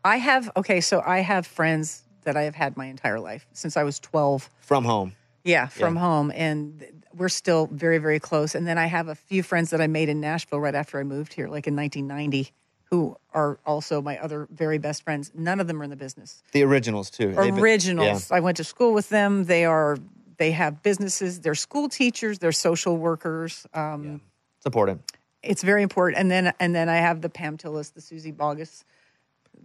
I have. Okay, so I have friends that I have had my entire life since I was twelve. From home. Yeah, from home. And we're still very, very close. And then I have a few friends that I made in Nashville right after I moved here, like in 1990, who are also my other very best friends. None of them are in the business. The originals too. They've been- Originals. I went to school with them. They are, they have businesses. They're school teachers. They're social workers. Um, Yeah. It's important. It's very important. And then, and then I have the Pam Tillis, the Suzy Bogguss,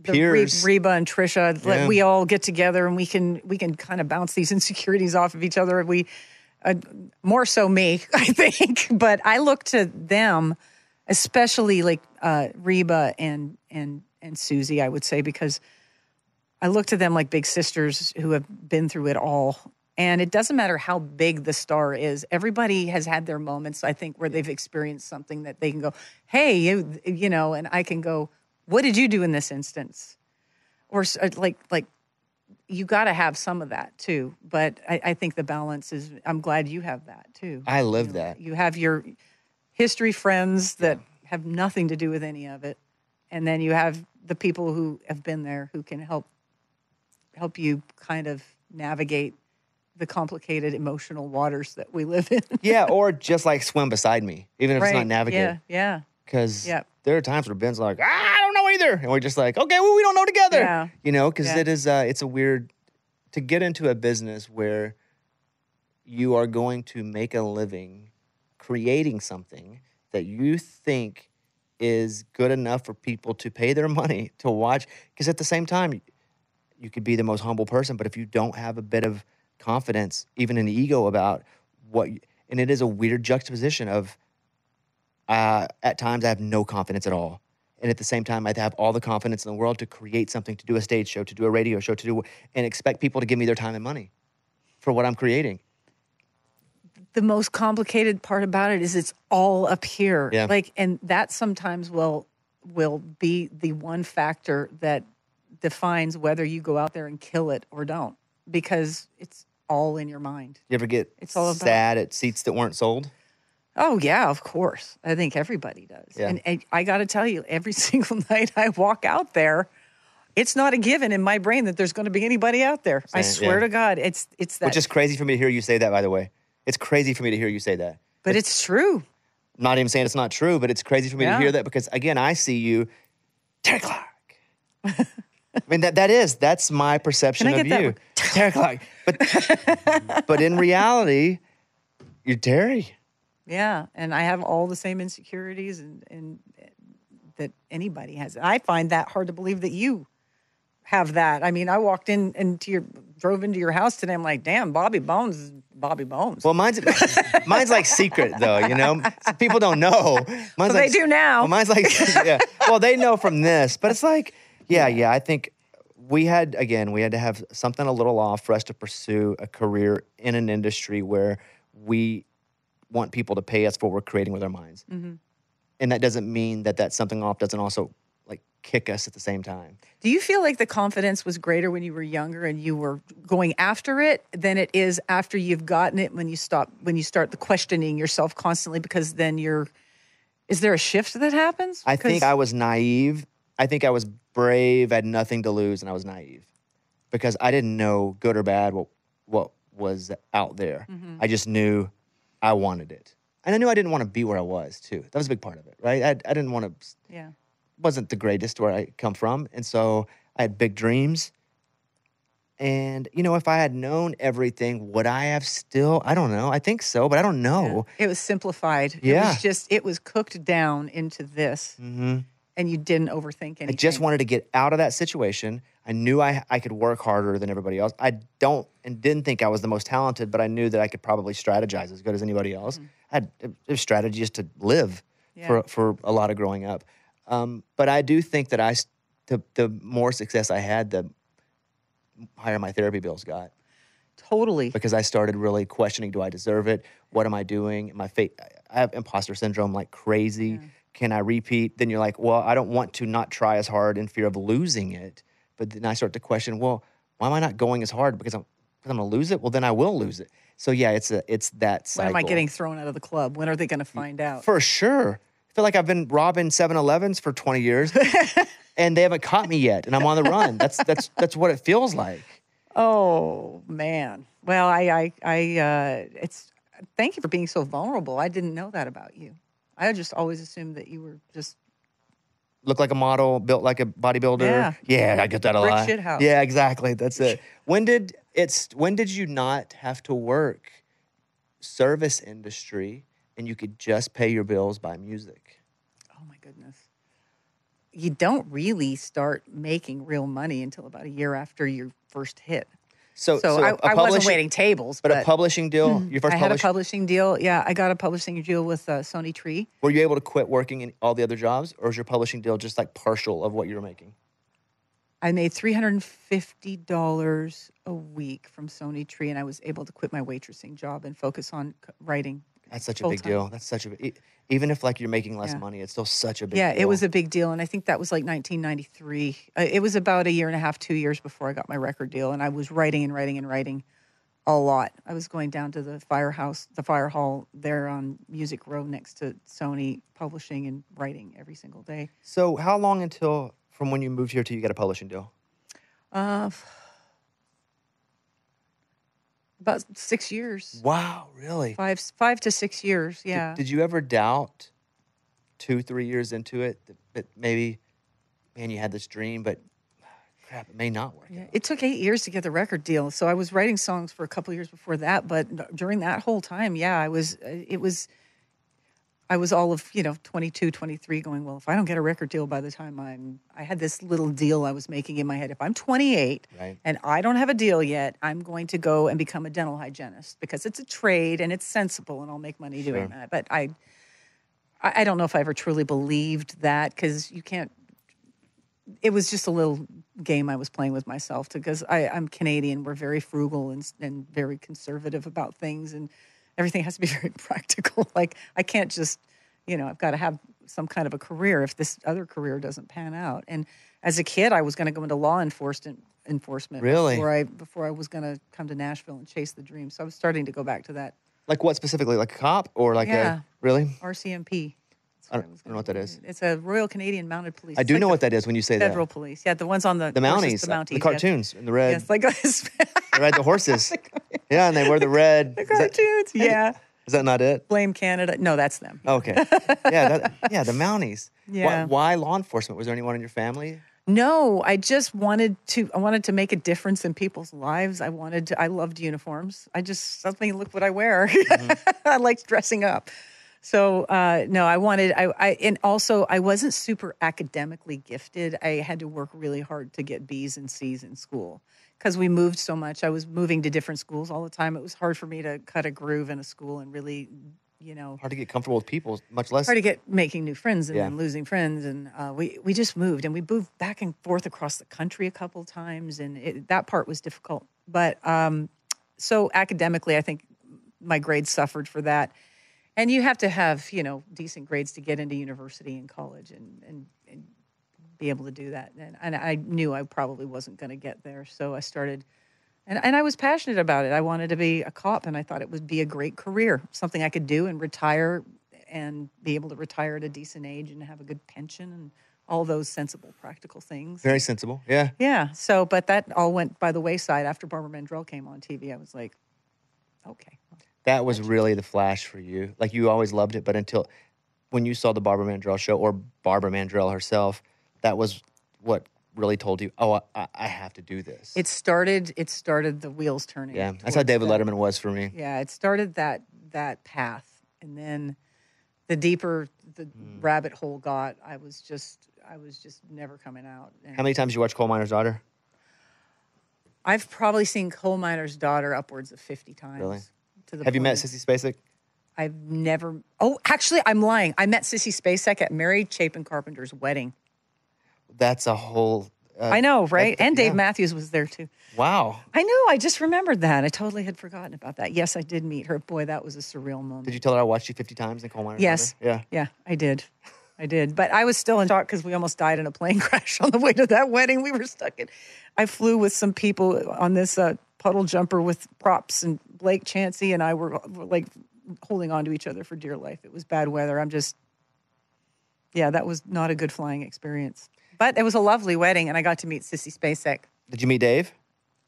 the Re- Reba and Trisha. Yeah. We all get together and we can we can kind of bounce these (laughs) insecurities off of each other. We uh, more so me, (laughs) I think, but I look to them, especially like uh, Reba and and and Suzy. I would say because I look to them like big sisters who have been through it all. And it doesn't matter how big the star is. Everybody has had their moments, I think, where they've experienced something that they can go, "Hey, you, you know," and I can go, "What did you do in this instance?" Or uh, like, like you got to have some of that too. But I, I think the balance is. I'm glad you have that too. I love You know, that. You have your history friends that have nothing to do with any of it, and then you have the people who have been there who can help help you kind of navigate the complicated emotional waters that we live in. (laughs) Yeah, or just like swim beside me, even if it's not navigate. Yeah, yeah. Because Yep. there are times where Ben's like, ah, I don't know either, and we're just like, okay, well, we don't know together. Yeah. You know, because Yeah. it is, uh, it's a weird to get into a business where you are going to make a living creating something that you think is good enough for people to pay their (laughs) money to watch. Because at the same time, you could be the most humble person, but if you don't have a bit of confidence, even an ego about what, and it is a weird juxtaposition of, uh, at times I have no confidence at all. And at the same time, I have all the confidence in the world to create something, to do a stage show, to do a radio show, to do, and expect people to give me their time and money for what I'm creating. the most complicated part about it is it's all up here. Yeah. Like, and that sometimes will will be the one factor that defines whether you go out there and kill it or don't, because it's all in your mind. You ever get It's all about- sad at seats that weren't sold? Oh yeah, of course. I think everybody does. Yeah. And, and I got to tell you, every (laughs) single night I walk out there, it's not a given in my brain that there's going to be anybody out there. I swear yeah. to God, it's it's that. Which is crazy for me to hear you say that, by the way. It's crazy for me to hear you say that. but it's true. I'm not even saying it's not true, but it's crazy for me Yeah. to hear that because, again, I see you, Terri Clark. (laughs) I mean, that, that is, that's my perception of you. (laughs) Terri Clark. But, (laughs) but in reality, you're Terri. Yeah, and I have all the same insecurities and and that anybody has. I find that hard to believe that you have that. I mean, I walked in into your drove into your house today. I'm like, damn, Bobby Bones is Bobby Bones. Well, mine's mine's like secret though, you know. People don't know. (laughs) Mine's Well, they do now. Well, mine's like, yeah. Well, they know from this, but it's like, yeah, yeah. I think we had again, we had to have something a little off for us to pursue a career in an industry where we want people to pay us for what we're creating with our minds, Mm-hmm. and that doesn't mean that that something off doesn't also like kick us at the same time. Do you feel like the confidence was greater when you were younger and you were going after it than it is after you've gotten it when you stop when you start the questioning yourself constantly because then you're is there a shift that happens? I think I was naive. I think I was brave, I had nothing to lose, and I was naive because I didn't know good or bad what what was out there. Mm-hmm. I just knew I wanted it, and I knew I didn't want to be where I was too. That was a big part of it, right? I, I didn't want to. yeah. wasn't the greatest where I come from, and so I had big dreams. And you know, if I had known everything, would I have still? I don't know. I think so, but I don't know. It was simplified. It Yeah. was just it was cooked down into this hmm and you didn't overthink anything. I just wanted to get out of that situation. I knew I, I could work harder than everybody else. I don't and didn't think I was the most talented, but I knew that I could probably strategize as good as anybody else. I had uh, strategies to live Yeah. for, for a lot of growing up. Um, but I do think that I, the, the more success I had, the higher my therapy bills got totally. because I started really questioning: Do I deserve it? What am I doing? Am I fake? I have imposter syndrome like crazy. Can I repeat? Then you're like, well, I don't want to not try as hard in fear of losing it. But then I start to question, well, why am I not going as hard? Because I'm because I'm gonna lose it. Well, then I will lose it. So yeah, it's a it's that When cycle. am I getting thrown out of the club? When are they going to find out? for sure? I feel like I've been robbing 7-Elevens for 20 years, (laughs) and they haven't caught me yet, and I'm on the run. That's that's that's what it feels like. Oh man. Well, I, I, I, uh, it's. Thank you for being so vulnerable. I didn't know that about you. I just always assumed that you were just Look like a model, built like a bodybuilder. Yeah. yeah, I get that a Brick lot. shit house. Yeah, exactly. That's it. When did it's when did you not have to work service industry and you could just pay your bills by music? Oh my goodness. You don't really start making real money until about a year after your first hit. So, So, so I, wasn't publishing- waiting tables, But, but, a publishing deal, your first I had a publishing, publishing deal. Yeah, I got a publishing deal with uh, Sony Tree. were you able to quit working in all the other jobs or is your publishing deal just like partial of what you were making? I made three hundred and fifty dollars a week from Sony Tree, and I was able to quit my waitressing job and focus on writing. That's such a big time. deal. That's such a e- even if like you're making less Yeah. money, it's still such a big yeah, deal. it was a big deal, and I think that was like 1993. Uh, it was about a year and a half, two years before I got my record deal, and I was writing and writing and writing a lot. I was going down to the firehouse, the fire hall there on Music Row next to Sony, publishing and writing every single day. So how long until from when you moved here till you got a publishing deal? Uh, about six years, Wow, really? five five to six years. Yeah. Did, you ever doubt two, three years into it that, that maybe, man, you had this dream, but (sighs) crap, it may not work. Yeah, out? it took eight years to get the record deal. So I was writing songs for a couple years before that, but during that whole time, yeah, I was. uh, It was. I was all of you know 22, 23, going well. If I don't get a record deal by the time I'm, I had this little deal I was making in my head. If I'm 28 Right. and I don't have a deal yet, I'm going to go and become a dental hygienist because it's a trade and it's sensible, and I'll make money doing that. But I, I I don't know if I ever truly believed that because you can't it was just a little game I was playing with myself because I, I'm Canadian. We're very frugal and, and very conservative about things, and everything has to be (laughs) very practical. (laughs) Like I can't just, you know, I've got to have some kind of a career if this other career doesn't pan out. And as a kid, I was going to go into law enforcement enforcement Really? before I before I was going to come to Nashville and chase the dream. So I was starting to go back to that Like what specifically? Like a cop or like Yeah. a really? RCMP. I don't, I don't know what that is. It's a Royal Canadian Mounted Police. I do like know the what that is when you say federal that. Federal police. Yeah, the ones on the The horses, Mounties, the uh, Mounties, the yes. cartoons in the red. Yes, like. (laughs) They ride the horses. yeah, and they wear the red. the Is that, cartoons. Yeah. is that not it? Blame Canada. No, that's them. Oh, okay. Yeah, that, yeah, the Mounties. (laughs) Yeah. Why, why law enforcement? Was there anyone in your family? No, I just wanted to. I wanted to make a difference in people's lives. I wanted to. I loved uniforms. I just something. Look what I wear. Mm-hmm. (laughs) I liked dressing up. So uh, no, I wanted. I, I and also I wasn't super academically gifted. I had to work really hard to get B's and C's in school because we moved so much. I was moving to different schools all the time. It was hard for me to cut a groove in a school and really, you know, Hard to get comfortable with people, much less. hard to get making new friends and Yeah. then losing friends and uh, we we just moved and we moved back and forth across the country a couple times and it, that part was difficult but um, so academically i think my grades suffered for that and you have to have you know decent grades to get into university and college and and, and be able to do that and, and i knew i probably wasn't going to get there so i started and, and I was passionate about it. I wanted to be a cop, and I thought it would be a great career, something I could do and retire and be able to retire at a decent age and have a good pension and all those sensible, practical things. Very sensible. Yeah. Yeah. So, but that all went by the wayside after Barbara Mandrell came on TV. I was like, okay. That was really the flash for you. Like you always loved it, but until when you saw the Barbara Mandrell show or Barbara Mandrell herself, that was what really told you, oh, I, I have to do this. It started. It started the wheels turning. yeah, that's how David that. Letterman was for me. Yeah, it started that that path, and then the deeper the hmm. rabbit hole got, I was just I was just never coming out. And How many times did you watch Coal Miner's Daughter? I've probably seen Coal Miner's Daughter upwards of fifty times. Really? To the Have you met Sissy Spacek? I've never. Oh, actually, I'm lying. I met Sissy Spacek at Mary Chapin Carpenter's wedding. That's a whole. Uh, I know, right? that- and Dave yeah. Matthews was there too. Wow. I know. I just remembered that. I totally had forgotten about that. Yes, I did meet her. Boy, that was a surreal moment. Did you tell her I watched you 50 times in Coal Miner's Yes. Yeah. Yeah, I did. I did. But I was still in shock because we almost died in a plane (laughs) crash on the way to that wedding. We were stuck in. I flew with some people on this uh, puddle jumper with props, and Blake Chancey and I were, were like holding on to each other for dear life. It was bad weather. I'm just, yeah, that was not a good flying experience. But it was a lovely wedding, and I got to meet Sissy Spacek. Did you meet Dave?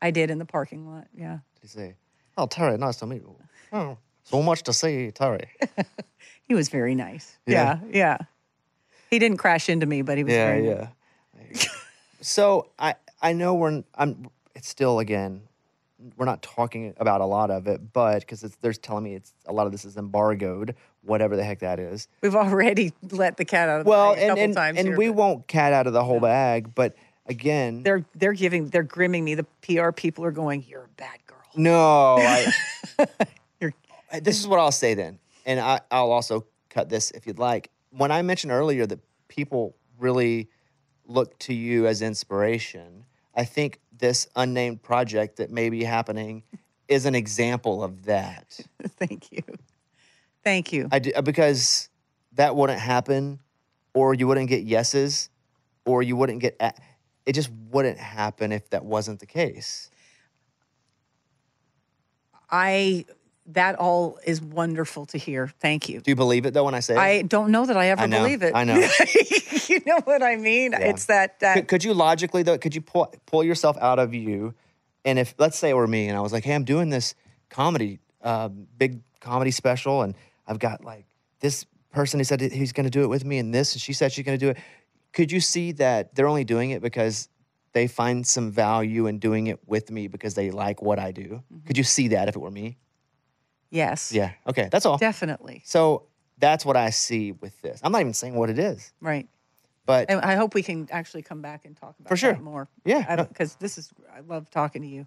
I did in the parking lot. Yeah. Did he say, "Oh, Terri, nice to meet you"? Oh, so much to see, Terri. (laughs) He was very nice. Yeah. Yeah. Yeah. He didn't crash into me, but he was yeah, yeah. so I I know we're I'm it's still again we're not talking about a lot of it, but because there's telling me it's a lot of this is embargoed, whatever the heck that is. We've already (laughs) let the cat out of the Well, bag a and couple and, times and here, we but won't cat out of the whole bag, but again, they're they're giving they're grimming me. The PR people are going, "You're a bad girl." no. I, (laughs) You're uh, this is what I'll say then, and I, I'll also cut this if you'd like. When I mentioned earlier that people really look to you as inspiration, I think this unnamed project that may be happening is an example of that. (laughs) Thank you. Thank you. I do, uh, because that wouldn't happen, or you wouldn't get yeses, or you wouldn't get. A- it just wouldn't happen if that wasn't the case. I that all is wonderful to hear. Thank you. Do you believe it though when I say it? I don't know that I ever I know, believe it. I know. (laughs) you know what I mean? It's that that could, could you logically though could you pull pull yourself out of you and if let's say it were me and i was like hey i'm doing this comedy uh, big comedy special and i've got like this person who said he's going to do it with me and this and she said she's going to do it could you see that they're only doing it because they find some value in doing it with me because they like what i do Mm-hmm. could you see that if it were me yes. yeah okay that's all Definitely. so that's what i see with this i'm not even saying what it is Right. but And I hope we can actually come back and talk about For sure. more. Yeah. Because this is I love talking to you.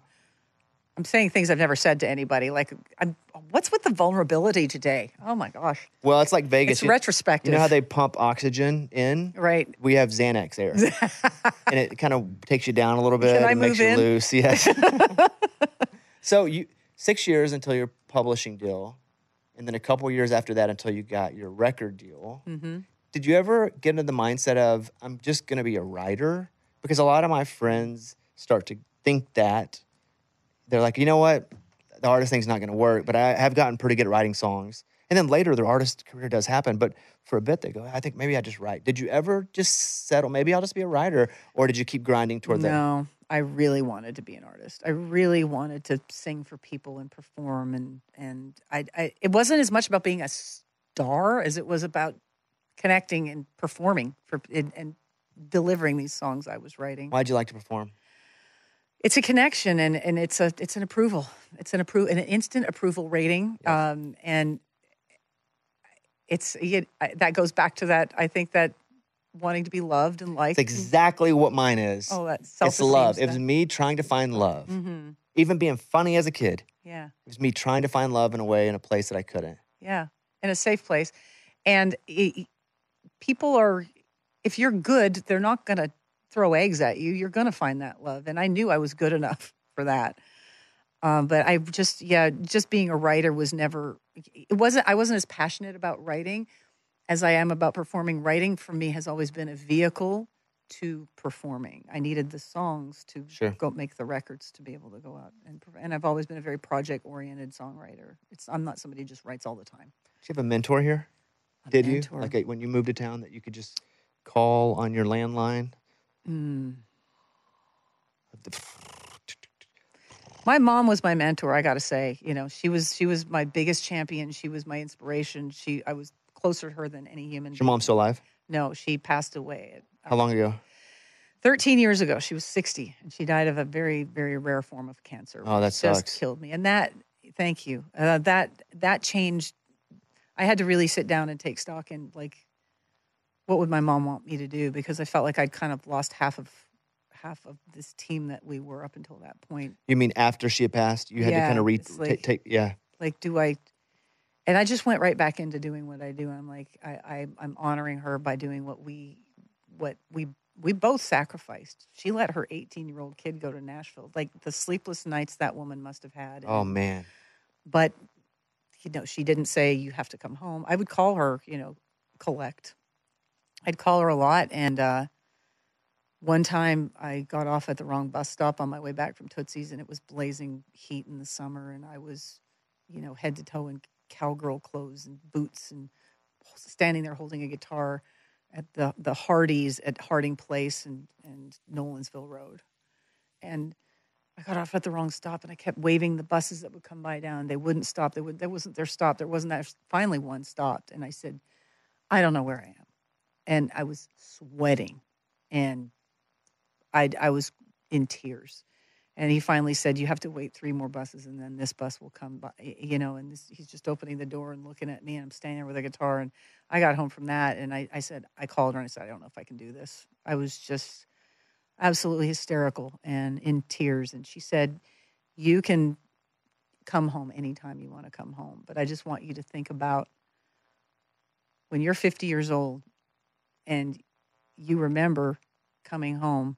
I'm saying things I've never said to anybody. Like, I'm, what's with the vulnerability today? Oh my gosh, well it's like vegas it's You- retrospective. You know how they pump oxygen in? right? We have Xanax there. (laughs) and it kind of takes you down a little bit Can I and makes move you loose. Yes. (laughs) so you six years until your publishing deal, and then a couple years after that until you got your record deal. Mm-hmm. Did you ever get into the mindset of I'm just gonna be a writer? Because a lot of my friends start to think that. They're like, you know what? The artist thing's not gonna work, but I have gotten pretty good at writing songs. And then later their artist career does happen. But for a bit they go, I think maybe I just write. Did you ever just settle, maybe I'll just be a writer? Or did you keep grinding toward that? No, I really wanted to be an artist. I really wanted to sing for people and perform, and and I, I it wasn't as much about being a star as it was about connecting and performing for and, and delivering these songs I was writing. Why'd you like to perform? It's a connection, and and it's a it's an approval. It's an approval, an instant approval rating, Yes. um, and it's it, I- that goes back to that. I think that wanting to be loved and liked. It's exactly what mine is. oh, that it's love. It was me trying to find love. Mm-hmm. Even being funny as a kid. Yeah. It was me trying to find love in a way in a place that I couldn't. Yeah, in a safe place. And i people are, if you're good, they're not going to throw eggs at you. You're going to find that love. And I knew I was good enough (laughs) for that. Um, but I just, yeah, just being a writer was never, it wasn't, I wasn't as passionate about writing as I am about performing. Writing for me has always been a vehicle to performing. I needed the songs to Sure. go make the records to be able to go out and and I've always been a very project oriented songwriter. It's I'm not somebody who just writes all the time. Did you have a mentor here? A Did mentor. you? Like uh, when you moved to town that you could just call on your landline? Mm. My mom was my mentor. I got to say, you know, she was she was my biggest champion. She was my inspiration. She I was closer to her than any human. Is your mom still alive? No, she passed away. How long ago? 13 years ago. She was 60 and she died of a very, very rare form of cancer. Oh, that which just killed me. And that, thank you. Uh, that, that changed. I had to really sit down and take stock and like, what would my mom want me to do? Because I felt like I'd kind of lost half of, half of this team that we were up until that point. You mean after she had passed? You had to kind of re like- take, yeah. Like, do I, and I just went right back into doing what I do. I'm like, I, I I'm honoring her by doing what we, what we we both sacrificed. She let her 18 year old kid go to Nashville. Like the sleepless nights that woman must have had. Oh man. but you know, she didn't say you have to come home. I would call her, you know, collect. I'd call her a lot, and uh, one time I got off at the wrong bus stop on my way back from Tootsie's, and it was blazing heat in the summer, and I was, you know, head to toe in cowgirl clothes and boots, and standing there holding a guitar at the the Hardys at Harding Place and and Nolensville Road, and I got off at the wrong stop and I kept waving the buses that would come by down. They wouldn't stop. They would, that wasn't their stop. There wasn't that. Finally, one stopped. And I said, I don't know where I am. And I was sweating and I, I was in tears. And he finally said, You have to wait three more buses and then this bus will come by, you know. And this, he's just opening the door and looking at me. And I'm standing there with a guitar. And I got home from that. And I, I said, I called her and I said, I don't know if I can do this. I was just absolutely hysterical and in tears. And she said, You can come home anytime you want to come home. But I just want you to think about when you're 50 years old and you remember coming home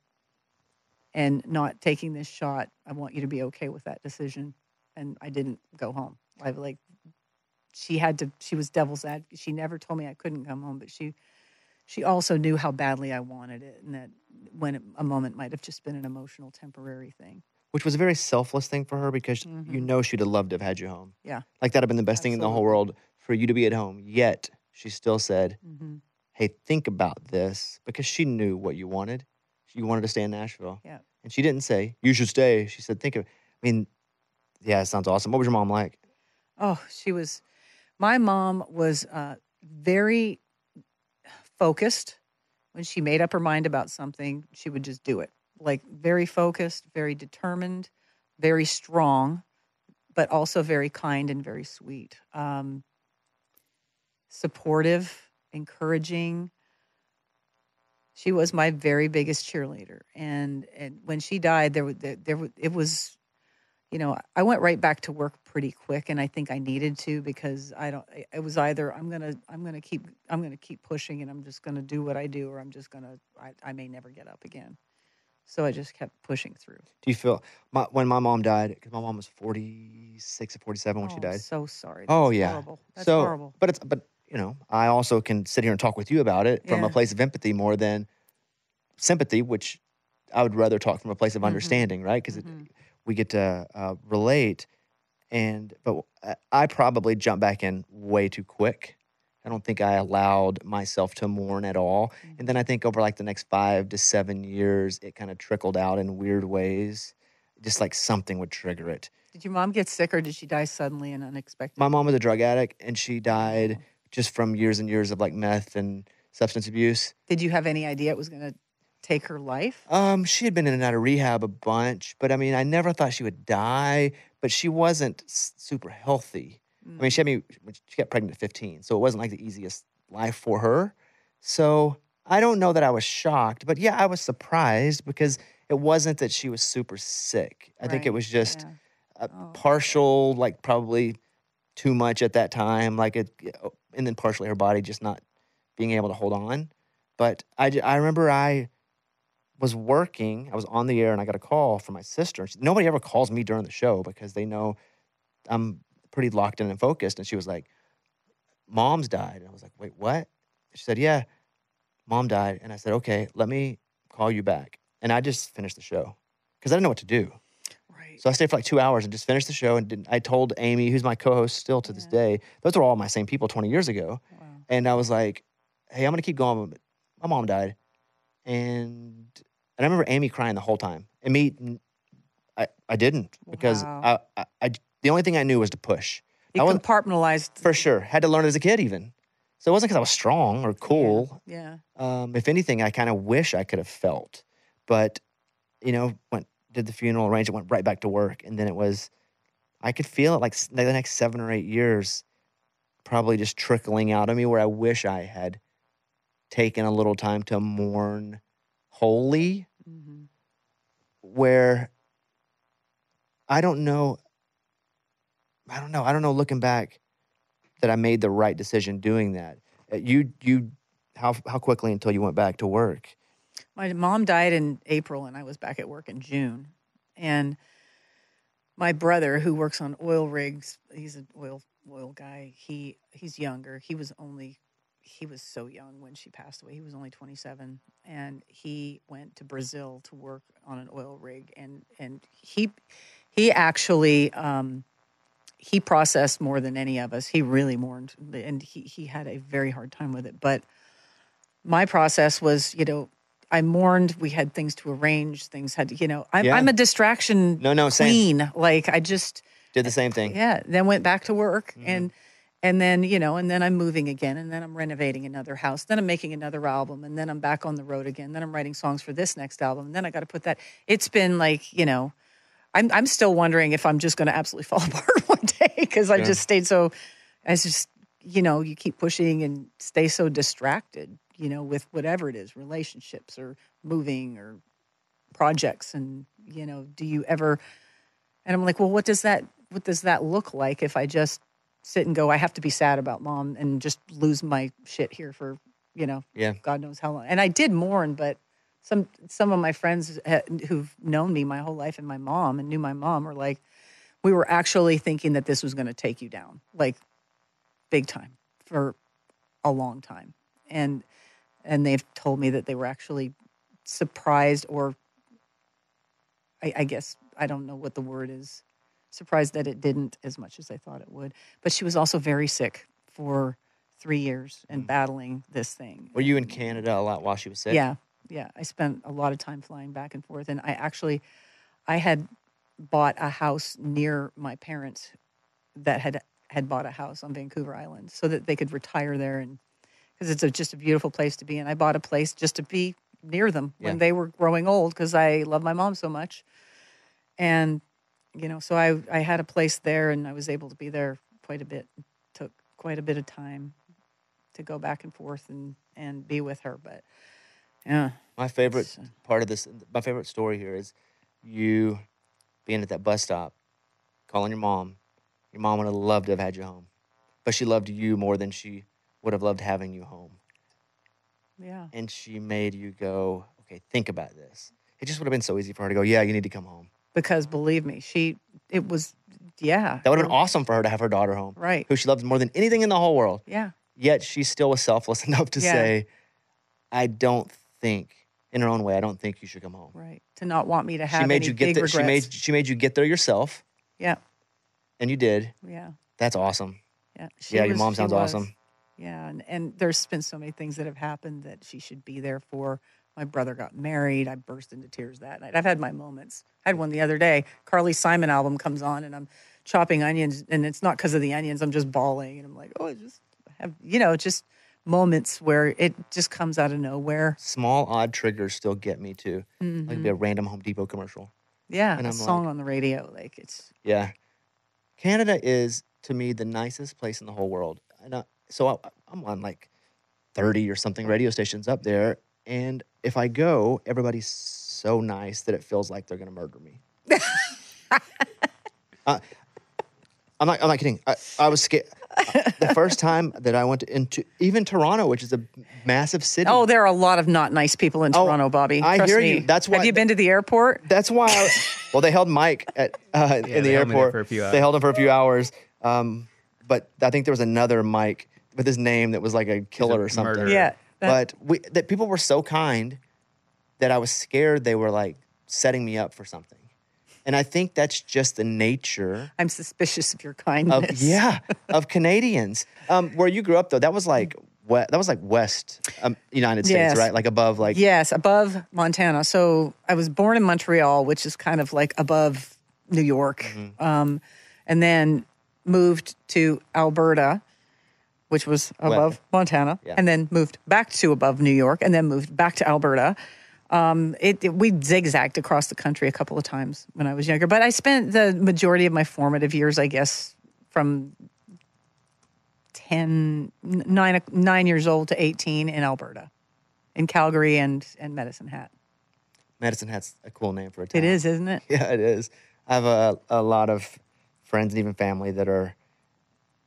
and not taking this shot. I want you to be okay with that decision. And I didn't go home. I like she had to she was devil's advocate. She never told me I couldn't come home, but she she also knew how badly I wanted it and that when it, a moment might have just been an emotional temporary thing. Which was a very selfless thing for her because you Mhm. know she'd have loved to have had you home. Yeah. Like that'd have been the best thing in the whole world for you to be at home. Yet she still said, Mm-hmm. Hey, think about this because she knew what you wanted. You wanted to stay in Nashville. Yeah. And she didn't say, You should stay. She said, Think of it. I mean, yeah, it sounds awesome. What was your mom like? Oh, she was. My mom was uh, very focused. When she made up her mind about something, she would just do it. Like very focused, very determined, very strong, but also very kind and very sweet. Um, supportive, encouraging. She was my very biggest cheerleader, and and when she died, there there, there it was you know, I went right back to work pretty quick, and I think I needed to because I don't. I- It was either I'm gonna I'm gonna keep I'm gonna keep pushing, and I'm just gonna do what I do, or I'm just gonna I, I may never get up again. So I just kept pushing through. Do you feel my, when my mom died? Because my mom was 46 or 47 when oh, she died. So sorry. Oh, That's yeah. Horrible. That's so, horrible. but it's but you know, I also can sit here and talk with you about it from a place of empathy more than sympathy, which I would rather talk from a place of Mhm. understanding, right? Because Mhm. we get to uh, relate. And but I- I probably jumped back in way too quick. I don't think I allowed myself to mourn at all. And then I think over like the next five to seven years, it kind of trickled out in weird ways. Just like something would trigger it. Did your mom get sick, or did she die suddenly and unexpectedly? My mom was a drug addict, and she died Oh. Just from years and years of like meth and substance abuse. Did you have any idea it was going to take her life? Um, she had been in and out of rehab a bunch, but I mean, I never thought she would die. But she wasn't s- super healthy. I mean, she had me. She got pregnant at 15, so it wasn't like the easiest life for her. So I don't know that I was shocked, but yeah, I was surprised because it wasn't that she was super sick. I think it was just yeah. a Oh. partial, like probably too much at that time, like it, and then partially her body just not being able to hold on. But I, I remember I was working, I was on the air, and I got a call from my sister. Nobody ever calls me during the show because they know I'm pretty locked in and focused. And she was like, "Mom's died," and I was like, "Wait, what?" She said, "Yeah, mom died," and I said, "Okay, let me call you back." And I just finished the show because I didn't know what to do. So I stayed for like two hours and just finished the show. And did, I told Amy, who's my co-host still to this day, those are all my same people 20 years ago. Wow. And I was like, "Hey, I'm gonna keep going." But my mom died, and and I remember Amy crying the whole time. And me, I, I didn't because Wow. I, I, I the only thing I knew was to push You I compartmentalized. for sure. Had to learn as a kid even. So it wasn't because I was strong or cool. Yeah. Um, if anything, I kind of wish I could have felt, but you know, went did the funeral arrangement, went right back to work, and then it was, I could feel it like the next seven or eight years, probably just trickling out of me. Where I wish I had taken a little time to mourn wholly. hmm Where I don't know, I don't know, I don't know. Looking back, that I made the right decision doing that. Uh, You you how how quickly until you went back to work? My mom died in April, and I was back at work in June. And my brother, who works on oil rigs, he's an oil oil guy. He he's younger. He was only he was so young when she passed away. He was only 27, and he went to Brazil to work on an oil rig. And and he he actually. Um, he processed more than any of us. He really mourned, and he, he had a very hard time with it. But my process was, you know, I mourned. We had things to arrange. Things had to, you know, I'm, Yeah. I'm a distraction No, no, same. queen. Like I just, Did the same thing. yeah. Then went back to work Mm-hmm. and, and then, you know, and then I'm moving again and then I'm renovating another house. Then I'm making another album and then I'm back on the road again. Then I'm writing songs for this next album. And then I got to put that. It's been like, you know, I'm, I'm still wondering if I'm just going to absolutely (laughs) fall apart one day because I've just stayed so, I just, you know, you keep pushing and stay so distracted, you know, with whatever it is, relationships or moving or projects. And, you know, do you ever, and I'm like, well, what does that, what does that look like if I just sit and go, I have to be sad about mom and just lose my shit here for, you know, Yeah. God knows how long. And I did mourn, but some some of my friends who've known me my whole life and my mom and knew my mom were like, we were actually thinking that this was going to take you down, like big time for a long time, and and they've told me that they were actually surprised or I, I guess I don't know what the word is, surprised that it didn't as much as I thought it would. But she was also very sick for three years and hmm. battling this thing. Were you in Canada a lot while she was sick? Yeah, yeah. I spent a lot of time flying back and forth, and I actually, I had bought a house near my parents that had had bought a house on Vancouver Island so that they could retire there, and because it's a, just a beautiful place to be. And I bought a place just to be near them when they were growing old because I love my mom so much, and you know, so I I had a place there, and I was able to be there quite a bit. Took quite a bit of time to go back and forth and and be with her, but yeah. My favorite part of this, my favorite story here is you being at that bus stop, calling your mom. Your mom would have loved to have had you home, but she loved you more than she would have loved having you home. Yeah. And she made you go, okay, think about this. It just would have been so easy for her to go, yeah, you need to come home. Because believe me, she it was yeah. That would have been awesome for her to have her daughter home, Right. who she loves more than anything in the whole world. Yeah. Yet she still was selfless (laughs) enough to Yeah. say, I don't think, in her own way, I don't think you should come home. Right. To not want me to have She made you get there. regrets. She made she made you get there yourself, yeah. and you did. Yeah. That's awesome. Yeah. She yeah, your mom sounds awesome. Yeah, and, and there's been so many things that have happened that she should be there for. My brother got married. I burst into tears that night. I've had my moments. I had one the other day. Carly Simon album comes on, and I'm chopping onions, and it's not because of the onions. I'm just bawling, and I'm like, oh, I just have you know, just moments where it just comes out of nowhere. Small odd triggers still get me too. Like it'd be a random Home Depot commercial. Yeah, And a I'm song like- on the radio, like it's Yeah, Canada is to me the nicest place in the whole world. And I, so I, I'm on like thirty or something radio stations up there, and if I go, everybody's so nice that it feels like they're gonna murder me. (laughs) uh, I'm not. I'm not kidding. I, I was scared. the first time that I went to, into even Toronto, which is a massive city. Oh, there are a lot of not nice people in Oh, Toronto, Bobby. I Trust hear me. you. That's why- Have you been to the airport? That's why. I, well, they held Mike at uh, (laughs) in the they held airport for a few They held him for a few hours. Um, but I think there was another Mike with his name that was like a killer or something. murderer. Yeah. that- But we, that people were so kind that I was scared they were like setting me up for something. And I think that's just the nature I'm suspicious of your of kindness. yeah of Canadians. Um, where you grew up though, that was like we- that was like West um, United States, Yes. right? Like above like Yes, above Montana. So I was born in Montreal, which is kind of like above New York, Mm-hmm. um, and then moved to Alberta, which was above Montana, Yeah. and then moved back to above New York, and then moved back to Alberta. Um, it, it- we zigzagged across the country a couple of times when I was younger, but I spent the majority of my formative years, I guess, from 10, nine, nine years old to 18 in Alberta, in Calgary and, and Medicine Hat. Medicine Hat's a cool name for a town. It is, isn't it? (laughs) Yeah, it is. I have a, a lot of friends and even family that are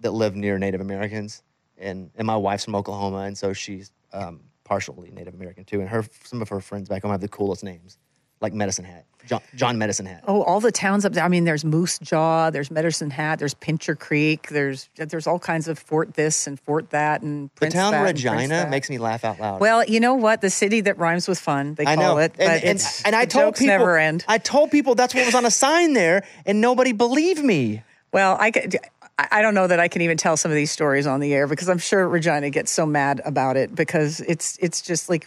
that live near Native Americans, and and my wife's from Oklahoma, and so she's um, partially Native American too. And her some of her friends back home have the coolest names, like Medicine Hat, John, John Medicine Hat. Oh, all the towns up there. I mean, there's Moose Jaw, there's Medicine Hat, there's Pincher Creek, there's there's all kinds of Fort this and Fort that and Prince The town that Regina makes me laugh out loud. Well, you know what? The city that rhymes with fun, they I call know, it. But and, and, and I told jokes people never end. I told people that's what was on a sign there, and nobody believed me. Well, I, could- I don't know that I can even tell some of these stories on the air because I'm sure Regina gets so mad about it because it's it's just like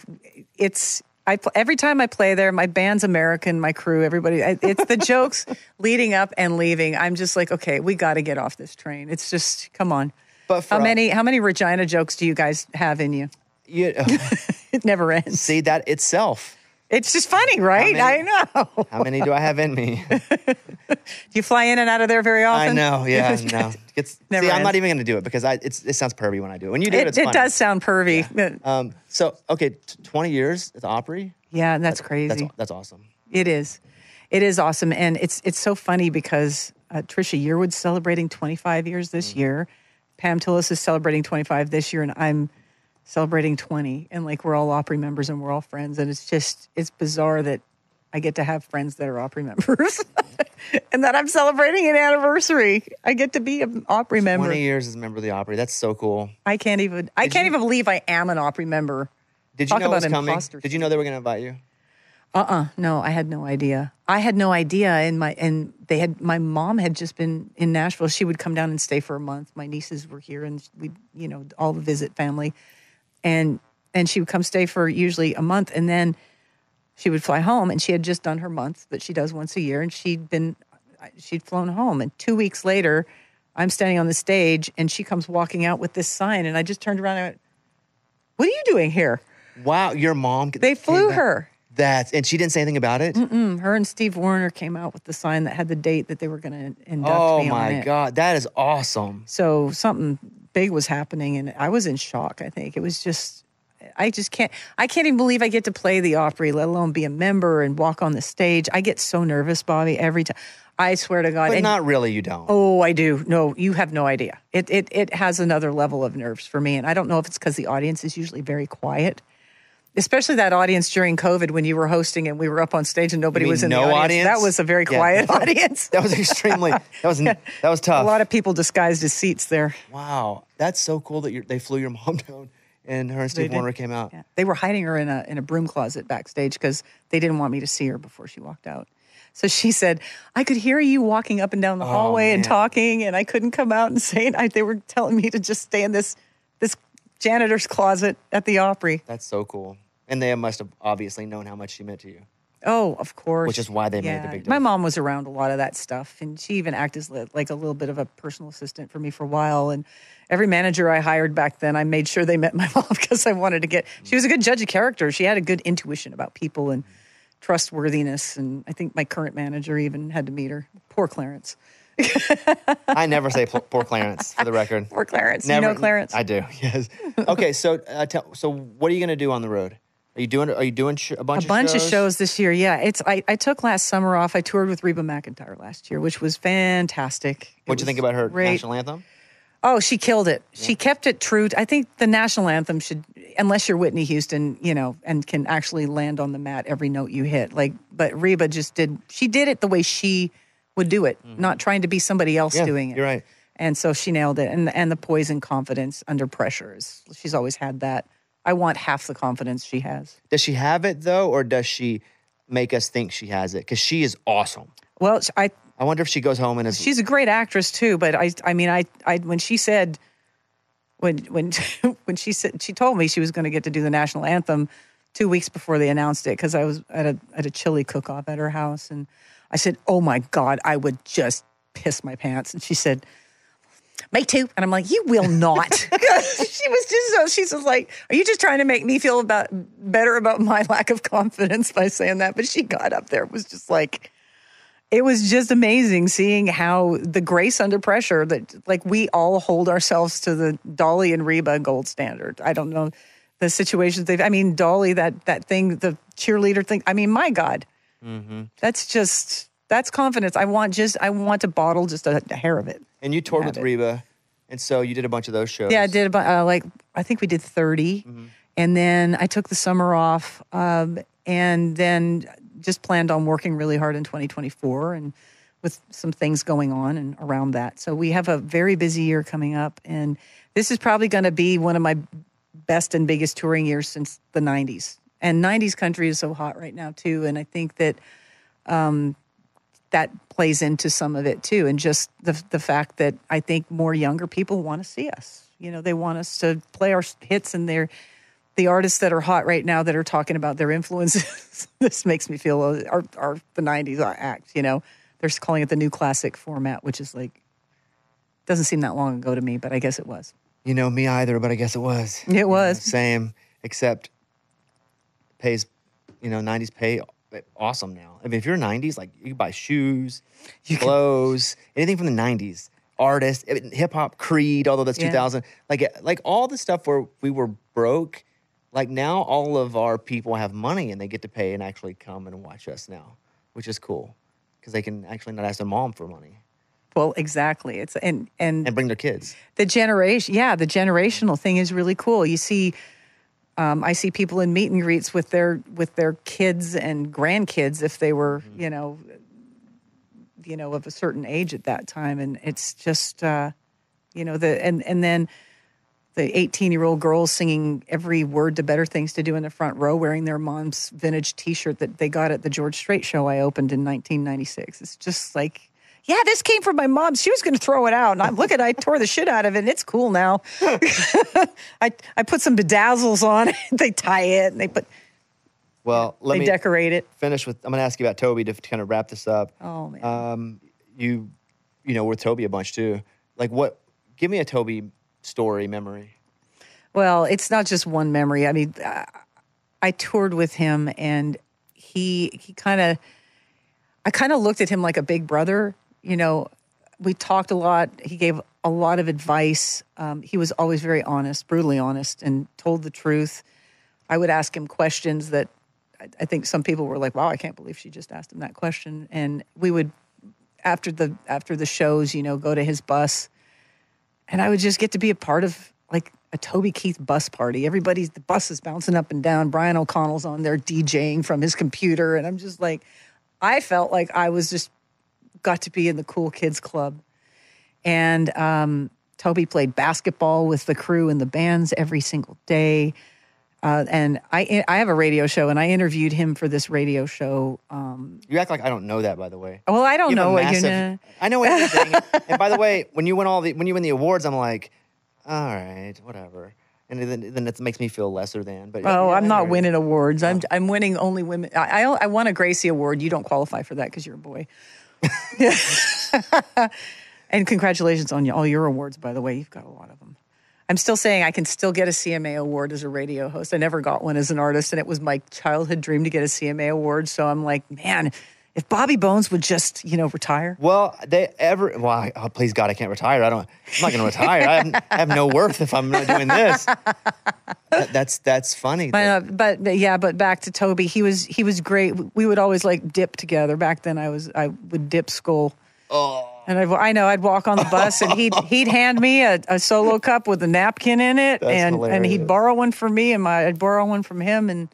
it's I every time I play there, my band's American, my crew, everybody. I, it's the jokes (laughs) leading up and leaving. I'm just like, okay, we got to get off this train. It's just, come on. But for How many how many Regina jokes do you guys have in you? You, (laughs) It never ends. see that itself. It's just funny, right? I know. How many do I have in me? (laughs) Do you fly in and out of there very often? I know. Yeah. (laughs) No. It's, Never see, I'm not even going to do it because I it's, it sounds pervy when I do it. When you do it, It, it does sound pervy. Yeah, Um. So okay, t- 20 years at the Opry. Yeah, that's crazy. That's that's awesome. It is. It is awesome. And it's it's so funny because uh, Trisha Yearwood's celebrating 25 years this Mm-hmm. year. Pam Tillis is celebrating 25 this year, and I'm celebrating 20. And like we're all Opry members and we're all friends. And it's just, it's bizarre that I get to have friends that are Opry (laughs) members (laughs) and that I'm celebrating an anniversary. I get to be an Opry member. 20 years as a member of the Opry. That's so cool. I can't even, I can't even believe I am an Opry member. Did you Talk know about was coming? Did you know they were going to invite you? Uh-uh. No, I had no idea. I had no idea. And my and they had my mom had just been in Nashville. She would come down and stay for a month. My nieces were here and we you know, all the visit family. And and she would come stay for usually a month and then she would fly home and she had just done her month that she does once a year and she'd been she'd flown home and 2 weeks later I'm standing on the stage and she comes walking out with this sign and I just turned around and went, "What are you doing here?" Wow, your mom. They flew her. That and she didn't say anything about it. Mm-mm. her and Steve Wariner came out with the sign that had the date that they were going to induct Oh me on my it. god, that is awesome. So something big was happening, and I was in shock. I think it was just, I just can't, I can't even believe I get to play the Opry, let alone be a member and walk on the stage. I get so nervous, Bobby, every time. I swear to God. But and- not really. You don't. Oh, I do. No, you have no idea. It it it has another level of nerves for me, and I don't know if it's because the audience is usually very quiet, especially that audience during COVID when you were hosting and we were up on stage and nobody was in no the audience. audience? That was a very Yeah. quiet (laughs) audience. That was extremely. That was (laughs) that was tough. a lot of people disguised as seats there. wow, that's so cool that you they flew your mom (laughs) down and her and Steve. Wariner came out. Yeah. They were hiding her in a in a broom closet backstage because they didn't want me to see her before she walked out. So she said, "I could hear you walking up and down the oh, hallway and talking, and I couldn't come out and say it. I, they were telling me to just stay in this this janitor's closet at the Opry." That's so cool. And they must have obviously known how much she meant to you. Oh, of course. Which is why they made the big deal. My mom was around a lot of that stuff, and she even acted as like a little bit of a personal assistant for me for a while. And every manager I hired back then, I made sure they met my (laughs) mom because I wanted to get. She was a good judge of character. She had a good intuition about people and trustworthiness. And I think my current manager even had to meet her. Poor Clarence. I never say poor, poor Clarence for the record. (laughs) Poor Clarence. Never, you know Clarence. I do. (laughs) Yes. Okay. So, uh, tell, so what are you going to do on the road? Are you doing? Are you doing sh- a bunch? Of shows? A bunch of shows? of shows this year. Yeah, it's. I, I took last summer off. I toured with Reba McEntire last year, which was fantastic. What'd you think about her great. national anthem? Oh, she killed it. She kept it true. I think the national anthem should, unless you're Whitney Houston, you know, and can actually land on the mat every note you hit. Like, but Reba just did. She did it the way she would do it, not trying to be somebody else Mm-hmm. Yeah, doing it. you're right. And so she nailed it. And and the poise and confidence under pressure is. She's always had that. I want half the confidence she has. Does she have it though, or does she make us think she has it? Because she is awesome. Well, I I wonder if she goes home and is. she's a great actress too but i i mean i i when she said when when (laughs) when she said she told me she was going to get to do the national anthem two weeks before they announced it because i was at a at a chili cook off at her house and i said oh my god i would just piss my pants and she said me too and i'm like you will not (laughs) (laughs) she was just so she's just like are you just trying to make me feel about better about my (laughs) lack of confidence by saying that but she got up there was just like it was just amazing seeing how the grace under pressure that like we all hold ourselves to the Dolly and Reba gold standard. I don't know the situations they've I mean Dolly that that thing the cheerleader thing I mean my god. Mm-hmm. That's just that's confidence. I want just I want to bottle just a, a hair of it. And you toured with it. Reba, and so you did a bunch of those shows. Yeah, I did about uh, like I think we did 30 and then I took the summer off, um, and then just planned on working really hard in 2024 and with some things going on and around that. So we have a very busy year coming up, and this is probably going to be one of my best and biggest touring years since the 90s. And 90s country is so hot right now too, and I think that that plays into some of it too and just the the fact that I think more younger people want to see us. You know, they want us to play our hits and they're the artists that are hot right now that are talking about their influences. (laughs) this makes me feel uh, are, are the 90s act, you know. They're calling it the new classic format, which is like, doesn't seem that long ago to me, but I guess it was. You know, me either, but I guess it was. It was. Same, except pays, you know, 90s pay awesome now. I mean, if you're 90s, like you can buy shoes, You can- clothes, anything from the 90s. Artists, hip hop, Creed, although that's Yeah. 2000. Like, eh, like all the stuff where we were broke, like now all of our people have money and they get to pay and actually come and watch us now, which is cool because they can actually not ask their mom for money Well, exactly. It's and and and bring their kids. the generation yeah the generational thing is really cool you see um, i see people in meet and greets with their with their kids and grandkids if they were you know you know of a certain age at that time. And it's just uh, you know the and and then the 18 year old girls singing every word to better things to do in the front row wearing their mom's vintage t-shirt that they got at the george strait show i opened in 1996 it's just like yeah this came from my mom she was going to throw it out and i'm look at i tore the shit out of it and it's cool now (laughs) i i put some bedazzles on it they tie it and they put Well, let they me decorate it finish with. I'm going to ask you about Toby to kind of wrap this up. oh man Um, you, you know, with Toby a bunch too. Like, what? Give me a Toby story memory. Well, it's not just one memory. I mean, uh, I toured with him, and he he kind of, I kind of looked at him like a big brother. You know, we talked a lot. He gave a lot of advice. Um, he was always very honest, brutally honest, and told the truth. I would ask him questions that I, I think some people were like, "Wow, I can't believe she just asked him that question." And we would, after the after the shows, you know, go to his bus and I would just get to be a part of like a Toby Keith bus party. Everybody's the bus is bouncing up and down. Brian O'Connell's on there DJing from his computer, and I'm just like, I felt like I was just got to be in the cool kids club. And um, Toby played basketball with the crew and the bands every single day. Uh, and I I have a radio show, and I interviewed him for this radio show. Um, You act like I don't know that, by the way. well, I don't You know what you know. I know everything. (laughs) and by the way, when you win all the when you win the awards, I'm like, all right, whatever. And then then it makes me feel lesser than. But Oh, yeah, I'm not winning awards. I'm I'm winning only women. I I, I won a Gracie Award. You don't qualify for that because you're a boy. (laughs) and congratulations on all your awards, by the way. You've got a lot of them. I'm still saying I can still get a CMA award as a radio host. I never got one as an artist, and it was my childhood dream to get a CMA award. So I'm like, man, if Bobby Bones would just, you know, retire. Well, they ever. Well, I, oh, please God, I can't retire. I don't. I'm not going to retire. I have, I have no worth if I'm not doing this. That- that's that's funny. But, uh, but but yeah, but back to Toby, he was he was great. We would always like dip together. Back then, I was I would dip school. oh, And I'd, I know I'd walk on the bus and he'd (laughs) he'd hand me a, a solo cup with a napkin in it, That's and and he'd borrow one from me, and my I'd borrow one from him, and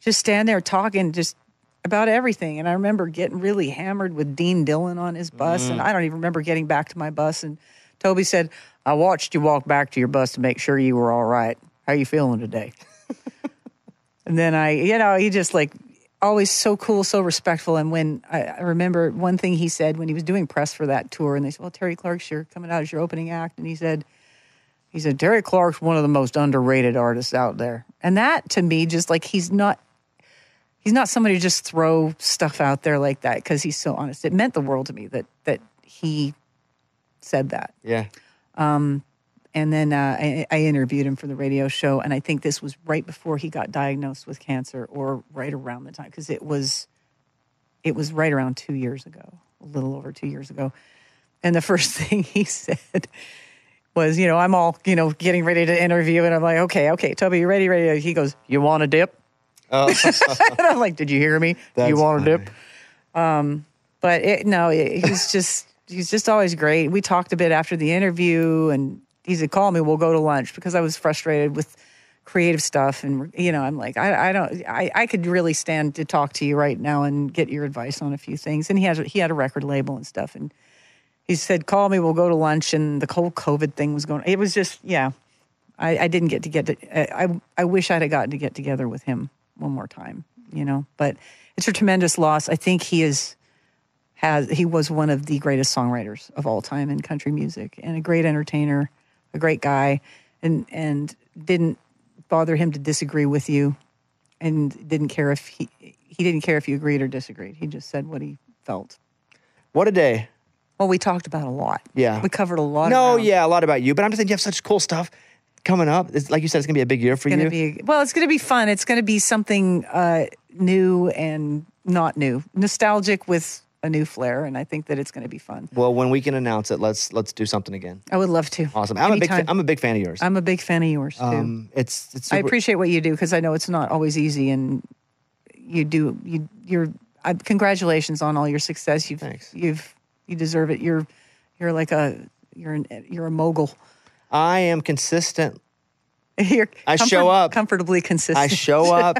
just stand there talking just about everything. And I remember getting really hammered with Dean Dillon on his bus, Mm. and I don't even remember getting back to my bus. And Toby said, "I watched you walk back to your bus to make sure you were all right. How you feeling today?" (laughs) and then I, you know, he just like always so cool, so respectful. And when I, I remember one thing he said when he was doing press for that tour, and they said, "Well, Terri Clark's you're coming out as your opening act," and he said, "He said Terri Clark's one of the most underrated artists out there," and that to me, just like he's not. He's not somebody to just throw stuff out there like that because he's so honest. It meant the world to me that that he said that yeah. and then uh, I, I interviewed him for the radio show and i think this was right before he got diagnosed with cancer or right around the time because it was it was right around two years ago a little over two years ago and the (laughs) first thing he said was you know i'm all you know getting ready to interview and i'm like okay okay toby you ready ready he goes you want a dip Uh, and (laughs) i'm like did you hear me That's you want a funny. dip um, but it, no, it, he's just he's just always great. We talked a bit after the interview, and he said, "Call me, we'll go to lunch," because I was frustrated with creative stuff, and you know, I'm like, I, I don't, I, I could really stand to talk to you right now and get your advice on a few things. And he has he had a record label and stuff, and he said, "Call me, we'll go to lunch." And the whole COVID thing was going. It was just, yeah, I, I didn't get to get to. I I wish I'd have gotten to get together with him one more time, you know. But it's a tremendous loss. I think he is has he was one of the greatest songwriters of all time in country music and a great entertainer, a great guy, and and didn't bother him to disagree with you, and didn't care if he he didn't care if you agreed or disagreed. He just said what he felt. What a day. Well, we talked about a lot. Yeah. we covered a lot. No, around. yeah, a lot about you, but I'm just saying you have such cool stuff coming up. It's, like you said, it's gonna be a big year for you. be well. It's gonna be fun. It's gonna be something uh, new and not new, nostalgic with a new flair, and I think that it's gonna be fun. well, when we can announce it, let's let's do something again. I would love to. Awesome. I'm a big Anytime. fa- I'm a big fan of yours. I'm a big fan of yours too. um, it's it's I appreciate what you do because I know it's not always easy, and you do you you're. I, congratulations on all your success. You've Thanks. you've you deserve it. You're you're like a you're an, you're a mogul. I am consistent. (laughs) You're I show up. comfortably consistent. I show up.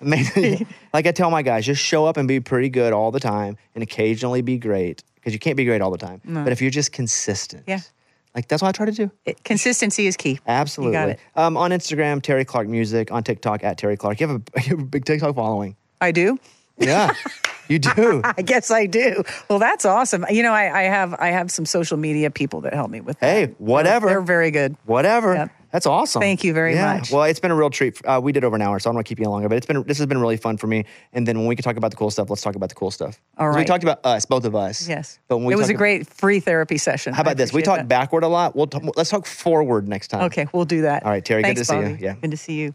(laughs) Like I tell my guys, just show up and be pretty good all the time, and occasionally be great because you can't be great all the time. But if you're just consistent, Yeah. like that's what I try to do. It- consistency is key. Absolutely. it. Um, on Instagram, Terri Clark Music. On TikTok, at Terri Clark. You have a, (laughs) you have a big TikTok following. I do. Yeah, you (laughs) do. I guess I do. Well, that's awesome. You know, I, I have I have some social media people that help me with that. Hey, They're- whatever. They're, very good. Whatever. Yep. That's awesome. Thank you very Yeah. much. Well, it's been a real treat. Uh, we did over an hour, so I don't want to keep you longer. But it's been this has been really fun for me. And then when we can talk about the cool stuff, let's talk about the cool stuff. All 'Cause We talked about us, both of us. Yes. But when we it was a great free therapy session. How about this? We talk backward a lot. We'll t- let's talk forward next time. Okay, we'll do that. All right, Terri, good Thanks, to see you. Yeah. Good to see you.